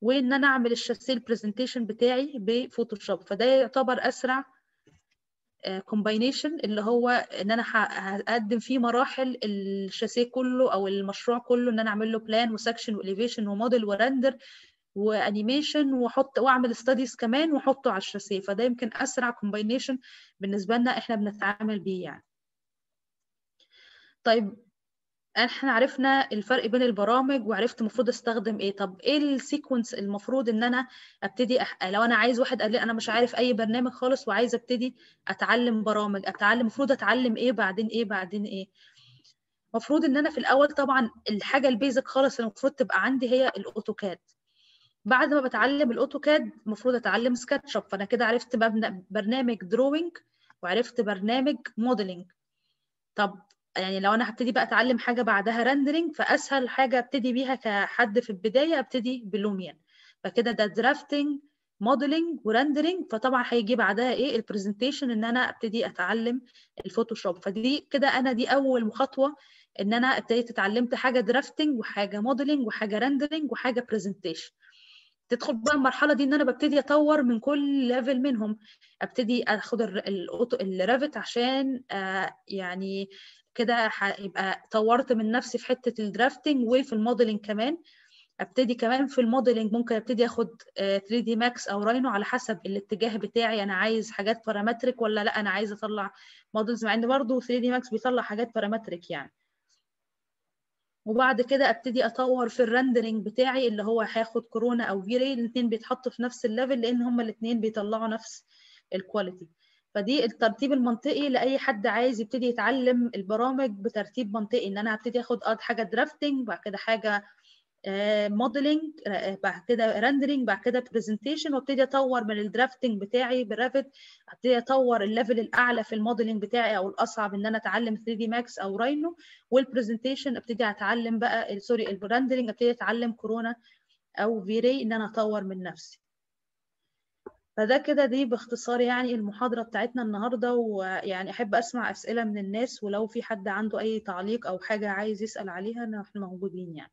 A: وإن أنا أعمل الشاسيه ال presentation بتاعي ب Photoshop فده يعتبر أسرع combination اللي هو إن أنا هقدم فيه مراحل الشاسيه كله أو المشروع كله إن أنا أعمل له بلان وسكشن واليفيشن وموديل ورندر و animation واحط واعمل studies كمان واحطه على الشاسيه. فده يمكن أسرع combination بالنسبة لنا إحنا بنتعامل بيه يعني. طيب إحنا عرفنا الفرق بين البرامج وعرفت المفروض أستخدم إيه. طب إيه ال sequence المفروض إن أنا أبتدي أح... لو أنا عايز واحد قال لي أنا مش عارف أي برنامج خالص وعايز أبتدي أتعلم برامج أتعلم المفروض أتعلم إيه بعدين إيه بعدين إيه. المفروض إن أنا في الأول طبعا الحاجة ال basic خالص المفروض تبقى عندي هي ال AutoCAD بعد ما بتعلم ال AutoCAD المفروض أتعلم SketchUp فأنا كده عرفت برنامج drawing وعرفت برنامج modeling طب يعني لو أنا هبتدي بقى أتعلم حاجة بعدها rendering فأسهل حاجة أبتدي بيها كحد في البداية أبتدي ب Lumion فكده ده drafting modeling و rendering فطبعا هيجي بعدها إيه؟ ال presentation إن أنا أبتدي أتعلم ال Photoshop فدي كده أنا دي أول خطوة إن أنا ابتديت اتعلمت حاجة drafting وحاجة modeling وحاجة rendering وحاجة presentation تدخل بقى المرحلة دي إن أنا ببتدي أطور من كل level منهم. أبتدي أخد ال Revit عشان آه يعني كده هيبقى طورت من نفسي في حتة ال drafting وفي ال modeling كمان. أبتدي كمان في ال modeling ممكن أبتدي أخد 3D Max أو Rhino على حسب الاتجاه بتاعي. أنا عايز حاجات parametric ولا لأ؟ أنا عايزه أطلع models مع إن برضه 3D Max بيطلع حاجات parametric يعني. وبعد كده أبتدي أطور في ال rendering بتاعي اللي هو هاخد كورونا أو V-Ray الاثنين بيتحطوا في نفس ال level لأن هما الاثنين بيطلعوا نفس ال quality فدي الترتيب المنطقي لأي حد عايز يبتدي يتعلم البرامج بترتيب منطقي إن أنا هبتدي أخد حاجة drafting بعد كده حاجة modeling بعد كده rendering بعد كده presentation وابتدي أطور من ال drafting بتاعي ب Revit ابتدي أطور ال level الأعلى في ال modeling بتاعي أو الأصعب إن أنا أتعلم 3D Max أو Rhino وال presentation ابتدي أتعلم بقى sorry ال rendering ابتدي أتعلم كورونا أو V-Ray إن أنا أطور من نفسي. فده كده دي باختصار يعني المحاضرة بتاعتنا النهاردة ويعني أحب أسمع أسئلة من الناس ولو في حد عنده أي تعليق أو حاجة عايز يسأل عليها نحن موجودين يعني.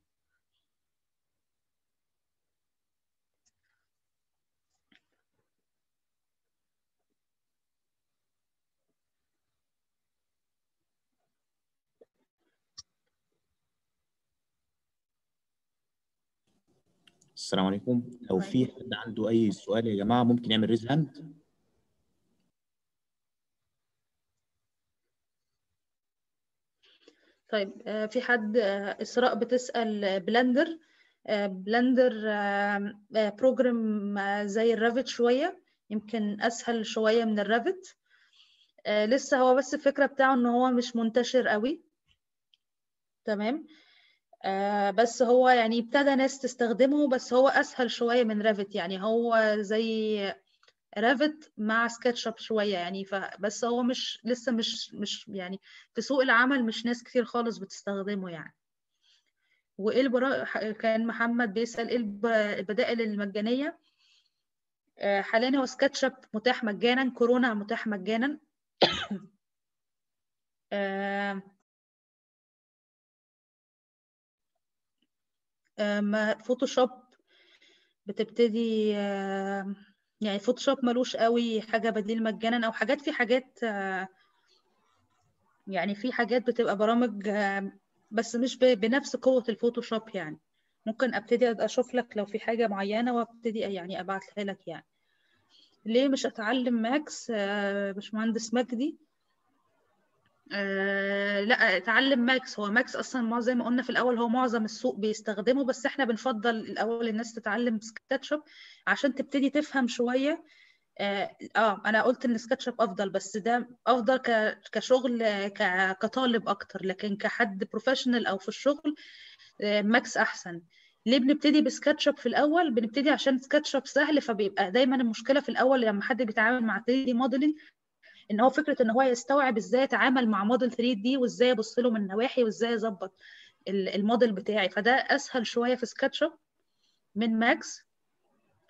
C: السلام عليكم. لو في حد عنده أي سؤال يا جماعة ممكن يعمل raise hand
A: طيب آه، في حد آه، إسراء بتسأل Blender Blender program زي ال Revit شوية يمكن أسهل شوية من ال Revit لسه هو بس الفكرة بتاعه إن هو مش منتشر قوي. تمام. آه، بس هو يعني ابتدى ناس تستخدمه بس هو أسهل شوية من Revit يعني هو زي Revit مع SketchUp شوية يعني فبس هو مش لسه مش مش يعني في سوق العمل مش ناس كتير خالص بتستخدمه يعني. وإيه البرا... كان محمد بيسأل إيه الب- البدائل المجانية؟ آه، حاليا هو SketchUp متاح مجانا كورونا متاح مجانا. *coughs* آه، ما Photoshop بتبتدي آه، يعني Photoshop ملوش قوي حاجة بديل مجانا أو حاجات في حاجات آه، يعني في حاجات بتبقى برامج آه، بس مش بنفس قوة ال Photoshop يعني. ممكن أبتدي أشوف لك لو في حاجة معينة وأبتدي يعني أبعتها لك يعني. ليه مش أتعلم Max آه، باشمهندس مجدي؟ آه لا اتعلم Max. هو Max أصلا زي ما قلنا في الأول هو معظم السوق بيستخدمه بس إحنا بنفضل الأول الناس تتعلم SketchUp عشان تبتدي تفهم شوية. آه, آه أنا قلت إن SketchUp أفضل بس ده أفضل كشغل كطالب أكتر. لكن كحد professional أو في الشغل آه Max أحسن. ليه بنبتدي ب SketchUp في الأول؟ بنبتدي عشان SketchUp سهل فبيبقى دايما المشكلة في الأول لما حد بيتعامل مع 3D modeling إن هو فكرة إن هو يستوعب إزاي اتعامل مع موديل 3 دي وإزاي ابص له من النواحي وإزاي اظبط ال- الموديل بتاعي. فده أسهل شوية في SketchUp من Max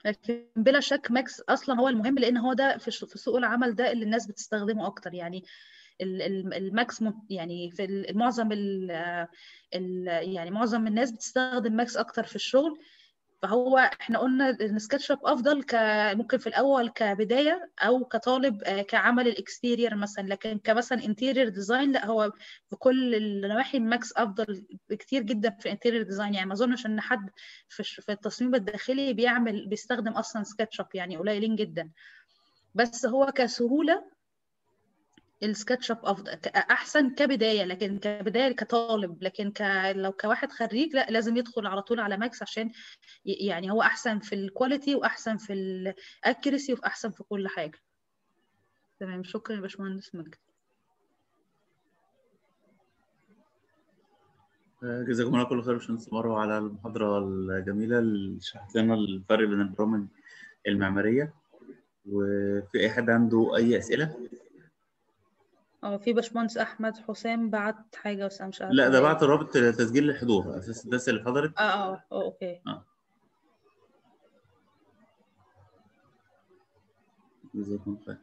A: لكن بلا شك Max أصلا هو المهم لأن هو ده في سوق العمل ده اللي الناس بتستخدمه أكتر. يعني ال- ال- ال Max يعني في معظم يعني معظم الناس بتستخدم Max أكتر في الشغل. فهو إحنا قلنا إن SketchUp أفضل ك ممكن في الأول كبداية أو كطالب آه، كعمل ال exterior مثلا لكن كمثلا interior design لا هو في كل النواحي ال Max أفضل بكتير جدا في ال interior design يعني ما أظنش إن حد في التصميم الداخلي بيعمل بيستخدم أصلا SketchUp يعني قليلين جدا. بس هو كسهولة ال SketchUp افضل ك- أحسن كبداية لكن كبداية كطالب لكن ك... لو كواحد خريج لأ لازم يدخل على طول على Max عشان يعني هو أحسن في ال quality وأحسن في ال accuracy واحسن في كل حاجة تمام شكرا يا باشمهندس مجدي
B: آه، جزاكم الله كل خير يا باشمهندس مروة على المحاضرة الجميلة اللي شرحت لنا الفرق بين البرامج المعمارية وفي أي حد عنده أي أسئلة؟
A: آه في باشمهندس أحمد حسام بعت حاجة بس أنا مش عارفة
B: لا ده بعت رابط تسجيل الحضور أساس الناس اللي حضرت.
A: آه آه أوكي.
B: آه. جزاكم خير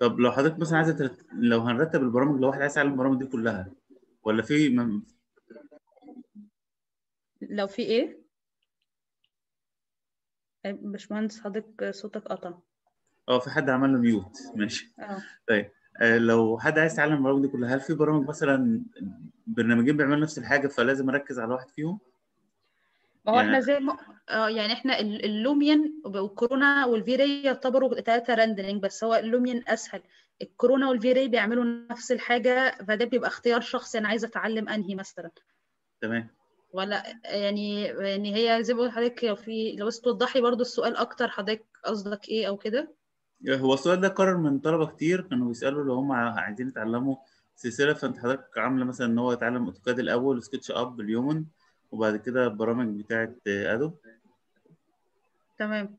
B: طب لو حضرتك مثلا عايزة ترت... لو هنرتب البرامج لو واحد عايز يتعلم البرامج دي كلها ولا في من...
A: لو في إيه؟ باشمهندس حضرتك صوتك قطع.
B: آه في حد عمل له mute. ماشي.
A: آه.
B: طيب. لو حد عايز يتعلم البرامج دي كلها هل في برامج مثلا برنامجين بيعملوا نفس الحاجة فلازم أركز على واحد فيهم؟
A: ما هو
B: يعني
A: إحنا زي ما آه يعني إحنا ال- ال Lumion والكورونا وال V-Ray يعتبروا ثلاثة rendering بس هو ال Lumion أسهل. الكورونا وال V-Ray بيعملوا نفس الحاجة فده بيبقى اختيار شخصي أنا عايزة أتعلم أنهي مثلا.
B: تمام.
A: ولا يعني يعني هي زي ما بقول لحضرتك لو في لو بس توضحي برضو السؤال أكتر حضرتك قصدك إيه أو كده؟
B: هو السؤال ده اتكرر من طلبة كتير كانوا بيسألوا لو هم عايزين يتعلموا سلسلة فأنت حضرتك عاملة مثلا إن هو يتعلم أوتوكاد الأول سكتش أب اليومن وبعد كده البرامج بتاعة أدوب
A: تمام.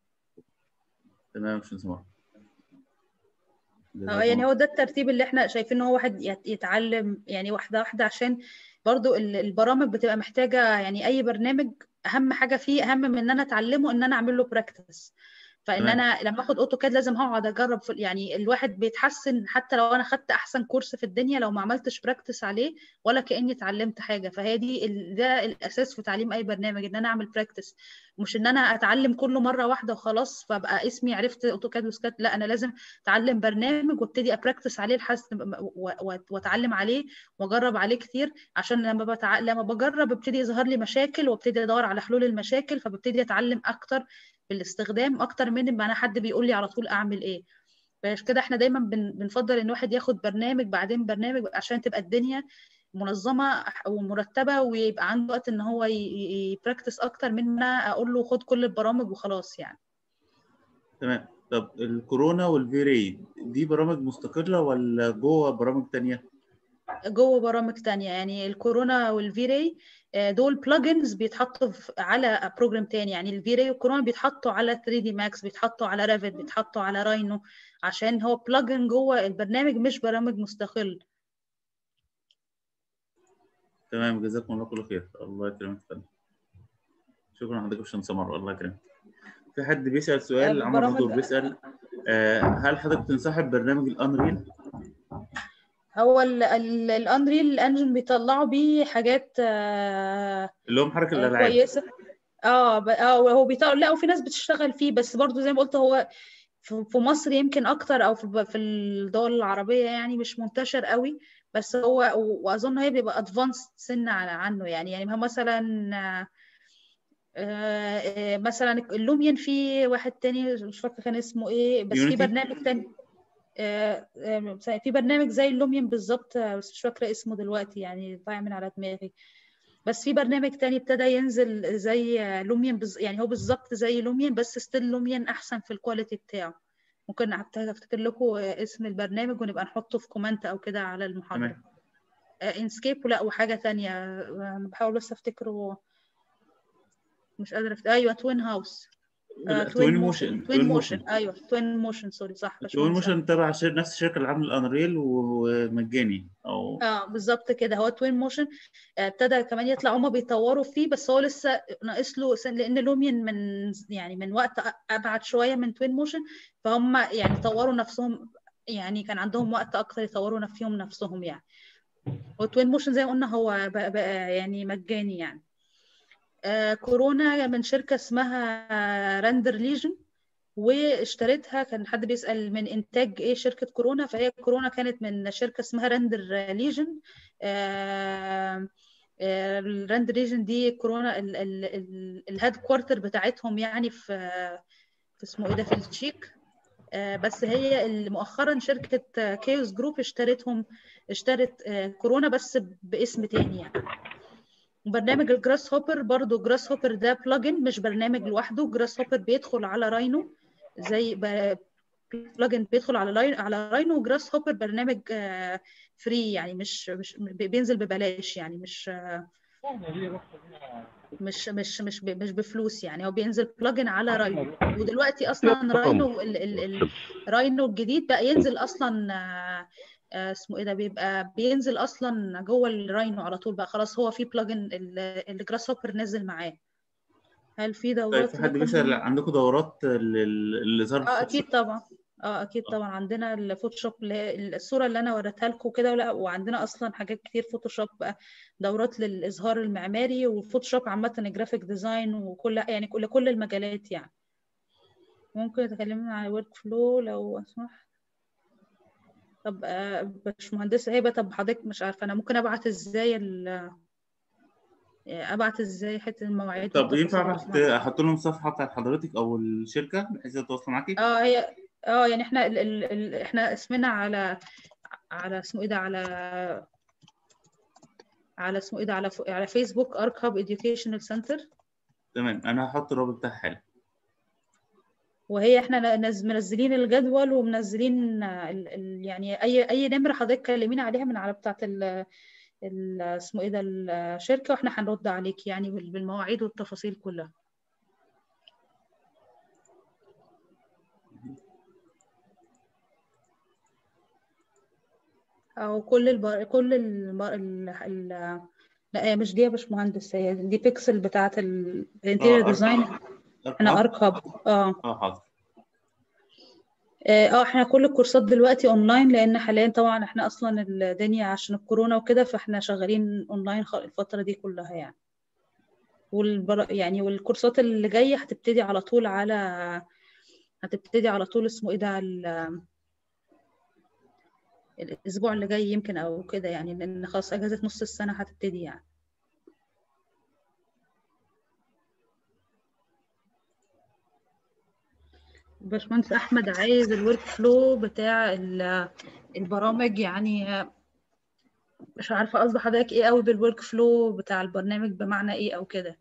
B: تمام مش نسمع
A: آه يعني هو ده الترتيب اللي إحنا شايفين إن هو واحد يت- يتعلم يعني واحدة واحدة عشان برضو ال- البرامج بتبقى محتاجة يعني أي برنامج أهم حاجة فيه أهم من إن أنا أتعلمه إن أنا اعمل له practice فإن
B: تمام.
A: أنا لما آخد AutoCAD لازم هقعد أجرب في يعني الواحد بيتحسن حتى لو أنا خدت أحسن كورس في الدنيا لو ما عملتش practice عليه ولا كأني اتعلمت حاجة. فهي دي ال- ده الأساس في تعليم أي برنامج إن أنا أعمل practice مش إن أنا أتعلم كله مرة واحدة وخلاص فأبقى اسمي عرفت AutoCAD وسكات لا أنا لازم أتعلم برنامج وأبتدي ا practice عليه و- وأتعلم عليه وأجرب عليه كتير. عشان لما بتع... لما بجرب أبتدي يظهر لي مشاكل وأبتدي أدور على حلول المشاكل فببتدي أتعلم أكتر بالاستخدام أكتر من ما أنا حد بيقول لي على طول أعمل إيه. فعشان كده إحنا دايما بن... بنفضل إن واحد ياخد برنامج بعدين برنامج عشان تبقى الدنيا منظمة ومرتبة ويبقى عنده وقت إن هو يبراكتس أكتر من ما أنا أقول له خد كل البرامج وخلاص يعني.
B: تمام. طب الكورونا وال V-Ray دي برامج مستقلة ولا جوه برامج تانية؟
A: جوه برامج تانية. يعني الكورونا وال V-Ray آه، دول plugins بيتحطوا على program تاني. يعني ال V-Ray والكورونا بيتحطوا على 3D Max بيتحطوا على Revit بيتحطوا على Rhino عشان هو plugin جوه البرنامج مش برامج مستقل.
B: تمام جزاكم الله كل خير. الله يكرمك. شكرا لحضرتك يا سمر. الله يكرمك. في حد بيسأل سؤال؟
A: آه،
B: عمر بيسأل آه، هل حضرتك تنصحي ببرنامج الأنريل؟
A: هو الأنريل انجن بيطلعوا بيه حاجات آه،
B: اللي هو محرك
A: آه،
B: الالعاب
A: كويسة. آه آه هو بيطلع لا وفي ناس بتشتغل فيه بس برضو زي ما قلت هو في مصر يمكن أكتر أو في الدول العربية يعني مش منتشر قوي بس هو وأظن هي بيبقى ادفانسد سنة على عنه يعني. يعني مثلا آه، آه، مثلا Lumion ال في واحد تاني مش فاكره كان اسمه إيه بس في؟ برنامج تاني. آه، آه، في برنامج زي Lumion ال بالظبط آه، بس مش فاكرة اسمه دلوقتي يعني ضايع من على دماغي. بس في برنامج تاني ابتدى ينزل زي Lumion بز... يعني هو بالظبط زي Lumion بس still Lumion أحسن في ال quality بتاعه. ممكن أفتكر لكم اسم البرنامج ونبقى نحطه في comment أو كده على
B: المحاضرة.
A: Enscape ولا وحاجة تانية آه، بحاول بس أفتكره. مش قادرة أفت...
B: أيوه Twin
A: house Twinmotion Twinmotion أيوه Twinmotion sorry صح
B: Twinmotion تبع. نفس الشركة اللي عاملة ال Unreal ومجاني أو
A: آه بالظبط كده. هو Twinmotion ابتدى كمان يطلع هما بيطوروا فيه بس هو لسه ناقص له لأن Lumion من يعني من وقت أبعد شوية من Twinmotion فهم يعني طوروا نفسهم يعني كان عندهم وقت أكتر يطوروا فيهم نفسهم يعني. و Twinmotion زي ما قلنا هو بقى بقى يعني مجاني يعني. آه كورونا من شركة اسمها Render Legion واشتريتها. كان حد بيسأل من إنتاج إيه شركة كورونا؟ فهي كورونا كانت من شركة اسمها Render Legion ال Render Legion دي Corona ال headquarter بتاعتهم يعني في في اسمه إيه ده في التشيك آه، بس هي مؤخرا شركة Chaos Group اشترتهم اشترت آه، كورونا بس باسم تاني يعني. برنامج ال Grasshopper برضو Grasshopper ده plugin مش برنامج لوحده. Grasshopper بيدخل على Rhino زي plugin بيدخل على على Rhino و Grasshopper برنامج free يعني مش مش بينزل ببلاش يعني مش آه، مش مش مش مش بفلوس يعني. هو بينزل plugin على Rhino ودلوقتي أصلا Rhino ال ال ال Rhino الجديد بقى ينزل أصلا آه، آه، اسمه إيه ده بيبقى بينزل أصلا جوه ال Rhino على طول بقى. خلاص هو في plugin ال Grasshopper نزل معاه. هل في
B: طيب
A: دورات
B: في حد؟ بيسأل عندكم دورات لل- للإظهار آه؟
A: أكيد طبعا. آه أكيد طبعا. عندنا ال Photoshop اللي هي الصورة اللي أنا وريتها لكم كده ولا وعندنا أصلا حاجات كتير. Photoshop بقى دورات للإظهار المعماري وال Photoshop عامة ال graphic design وكل يعني كل كل المجالات يعني. ممكن تكلمنا عن ال workflow لو اسمح طب آه، باشمهندسة هبة طب حضرتك مش عارفة أنا ممكن أبعت إزاي ال أبعت إزاي حتة المواعيد
B: طب ينفع. أحط لهم الصفحة بتاعت حضرتك أو الشركة بحيث يتواصلوا معاكي؟
A: آه هي آه يعني إحنا ال... ال... ال... إحنا اسمنا على على اسمه إيه ده على على اسمه إيه ده على ف... على فيسبوك Arch Hub Educational Center
B: تمام أنا هحط الرابط بتاعها حالا
A: وهي إحنا نز... منزلين الجدول ومنزلين ال... ال... يعني اي أي نمره حضرتك كلمينا عليها من على بتاعة ال... اسمه إيه ده الشركة وإحنا هنرد عليك يعني بال- بالمواعيد والتفاصيل كلها. أو كل الب... كل الب... ال... ال... لا مش دي يا باشمهندس هي دي بيكسل بتاعة الانتيريور
B: أرك-
A: ديزاين أنا
B: هاب؟
A: ارك هاب آه.
B: أه حاضر.
A: آه إحنا كل الكورسات دلوقتي أونلاين لأن حاليا طبعا إحنا أصلا الدنيا عشان الكورونا وكده فإحنا شغالين أونلاين الفترة دي كلها يعني. والبر... يعني والكورسات اللي جاية هتبتدي على طول على هتبتدي على طول اسمه إيه ده ال- الأسبوع اللي جاي يمكن أو كده يعني لأن خلاص أجازة نص السنة هتبتدي يعني. باشمهندس أحمد عايز ال workflow بتاع ال- البرامج يعني مش عارفة قصد حضرتك إيه قوي بال workflow بتاع البرنامج بمعنى إيه أو كده.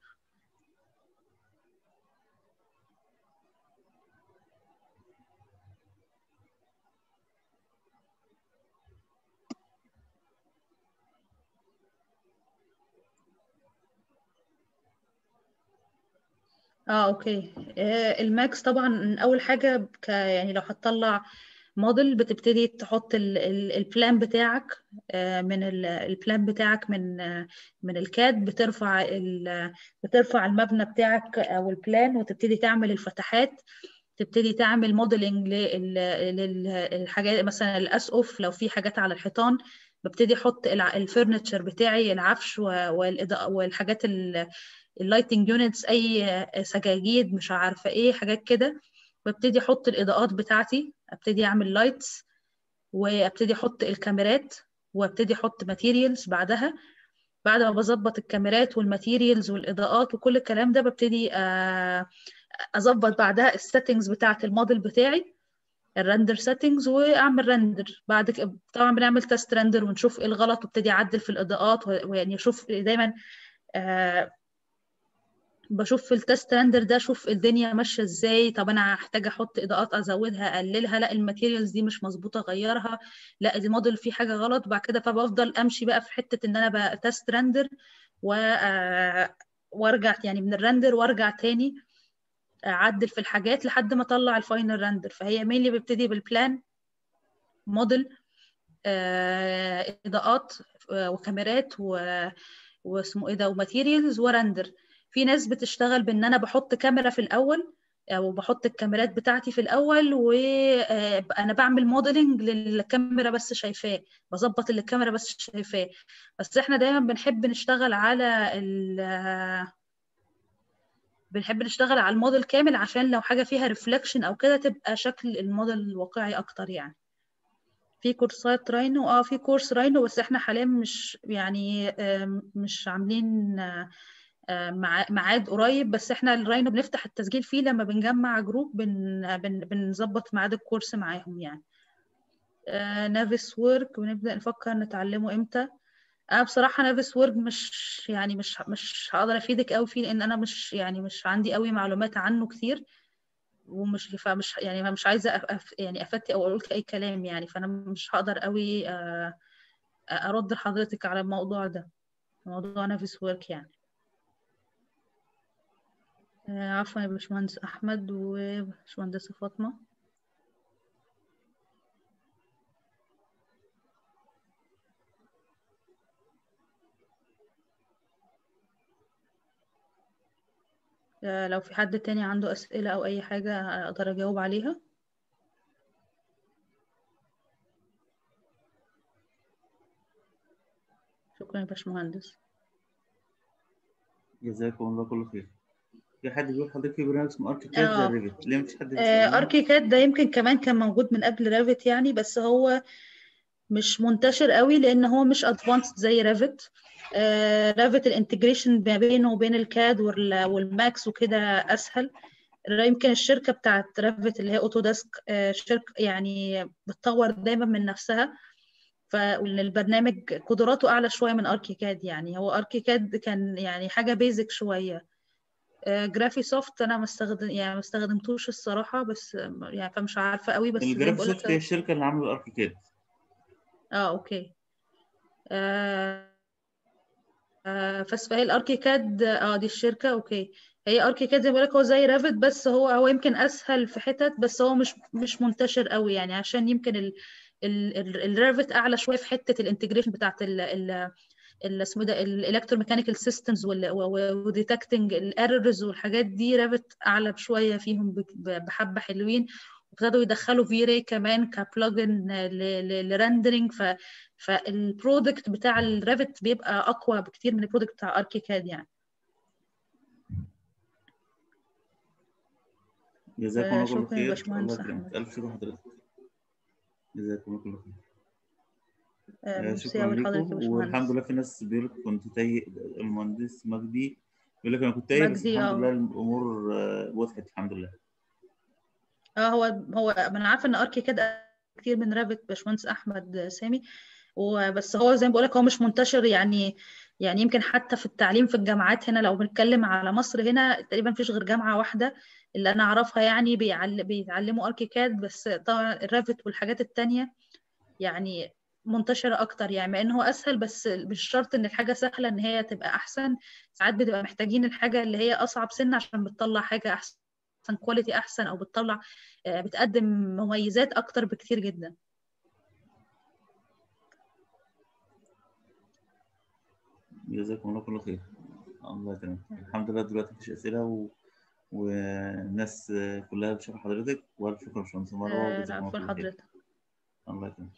A: آه okay. آه ال Max طبعا أول حاجة ك يعني لو هتطلع موديل بتبتدي تحط ال- ال- ال plan بتاعك آه من ال- ال plan بتاعك من آه من ال CAD بترفع ال- بترفع المبنى بتاعك أو ال plan وتبتدي تعمل الفتحات. تبتدي تعمل modeling للحاجات مثلا الاسقف لو في حاجات على الحيطان. ببتدي أحط ال furniture بتاعي العفش والحاجات ال lighting units أي سجاجيد مش عارفة إيه حاجات كده. وأبتدي أحط الإضاءات بتاعتي أبتدي أعمل lights وأبتدي أحط الكاميرات وأبتدي أحط materials بعدها. بعد ما بظبط الكاميرات وال materials والإضاءات وكل الكلام ده ببتدي آه، أظبط بعدها ال settings بتاعة الموديل بتاعي ال render settings وأعمل render بعد كده طبعا بنعمل test render ونشوف إيه الغلط وأبتدي أعدل في الإضاءات ويعني أشوف دايما آه بشوف في ال test render ده أشوف الدنيا ماشية إزاي. طب أنا هحتاج أحط إضاءات أزودها أقللها. لا ال materials دي مش مظبوطة أغيرها. لا الموديل فيه حاجة غلط. وبعد كده فبفضل أمشي بقى في حتة إن أنا ب test render و آه، وأرجع يعني من ال render وأرجع تاني أعدل في الحاجات لحد ما أطلع ال final render فهي mainly ببتدي بال plan model آه، إضاءات آه، وكاميرات و- واسمه إيه ده و materials و render في ناس بتشتغل بإن أنا بحط كاميرا في الأول أو بحط الكاميرات بتاعتي في الأول وأنا بعمل modeling للكاميرا بس شايفاه بظبط اللي الكاميرا بس شايفاه. بس إحنا دايما بنحب نشتغل على ال بنحب نشتغل على الموديل كامل عشان لو حاجة فيها reflection أو كده تبقى شكل الموديل واقعي أكتر يعني. في كورسات راينو آه في كورس Rhino بس إحنا حاليا مش يعني آم، مش عاملين آه، آه، ميعاد قريب بس إحنا ال Rhino بنفتح التسجيل فيه لما بنجمع group بن بن بنظبط ميعاد الكورس معاهم يعني. Navisworks ونبدأ نفكر نتعلمه إمتى. أنا بصراحة Navisworks مش يعني مش مش هقدر أفيدك قوي فيه لأن أنا مش يعني مش عندي قوي معلومات عنه كتير ومش فمش يعني مش عايزة أف يعني أفتي أو أقول أي كلام يعني. فأنا مش هقدر قوي آه، أرد لحضرتك على الموضوع ده موضوع Navisworks يعني. آه، عفوا يا باشمهندس أحمد وباشمهندسة فاطمة. آه، لو في حد تاني عنده أسئلة أو أي حاجة أقدر أجاوب عليها. شكرا يا باشمهندس.
B: جزاكم الله كل خير. في حد بيقول حضرتك في برنامج اسمه ArchiCAD زي
A: آه.
B: ال Revit ليه مفيش حد
A: آه،
B: عنه؟
A: ArchiCAD ده يمكن كمان كان موجود من قبل Revit يعني بس هو مش منتشر قوي لأن هو مش advanced زي Revit Revit ال integration ما بينه وبين ال CAD وال- وال Max وكده أسهل. يمكن الشركة بتاعت Revit اللي هي Autodesk آه، شركة يعني بتطور دايما من نفسها. فالبرنامج قدراته أعلى شوية من ArchiCAD يعني. هو ArchiCAD كان يعني حاجة بيزك شوية. Graphisoft أنا ما استخدم يعني ما استخدمتوش الصراحه بس آه، يعني فمش عارفه قوي بس بقول
B: soft هي الشركة اللي عامله
A: ال ArchiCAD آه okay آه آه فهي ال ArchiCAD آه دي الشركة okay هي ArchiCAD زي ما هو زي Revit بس هو هو يمكن اسهل في حتت بس هو مش مش منتشر قوي يعني عشان يمكن ال ال Revit اعلى شوية في حتة ال integration بتاعت ال ال- اسمه ده ال electromechanical systems و detecting ال errors والحاجات دي Revit أعلى بشوية فيهم بحبة حلوين. ابتدوا يدخلوا في V-Ray كمان ك plugin ل rendering ف فال product بتاع ال Revit بيبقى أقوى بكتير من ال product بتاع ArchiCAD يعني.
B: جزاكم الله كل
A: شكرا يا
B: خير
A: باشمهندس
B: ألف شكر حضرتك جزاكم الله خير
A: آه،
B: آه،
A: ميرسي
B: شكرا
A: أوي لحضرتك يا
B: لكم.
A: باشمهندس
B: والحمد لله في ناس بيقول لك كنت تايه المهندس مجدي بيقول لك أنا كنت تايه بس الحمد
A: آه.
B: لله الأمور آه، وضحت الحمد لله.
A: آه هو هو أنا عارفة إن اركيكاد كتير من رافت باشمهندس أحمد سامي وبس هو زي ما بقول لك هو مش منتشر يعني يعني يمكن حتى في التعليم في الجامعات هنا لو بنتكلم على مصر هنا تقريبا مفيش غير جامعة واحدة اللي أنا أعرفها يعني بيعل... بيتعلموا اركيكاد بس طبعا الرافت والحاجات التانية يعني منتشرة أكتر يعني مع إن هو أسهل بس مش شرط إن الحاجة سهلة إن هي تبقى أحسن. ساعات بتبقى محتاجين الحاجة اللي هي أصعب سنة عشان بتطلع حاجة أحسن كواليتي أحسن أو بتطلع آه، بتقدم مميزات أكتر بكتير جدا.
B: جزاكم الله كل خير. الله يكرمك. الحمد لله دلوقتي مفيش أسئلة و... والناس كلها بتشكر حضرتك وألف شكر باشمهندس مروه
A: آه،
B: وجزاكم الله خير. الله يكرمك.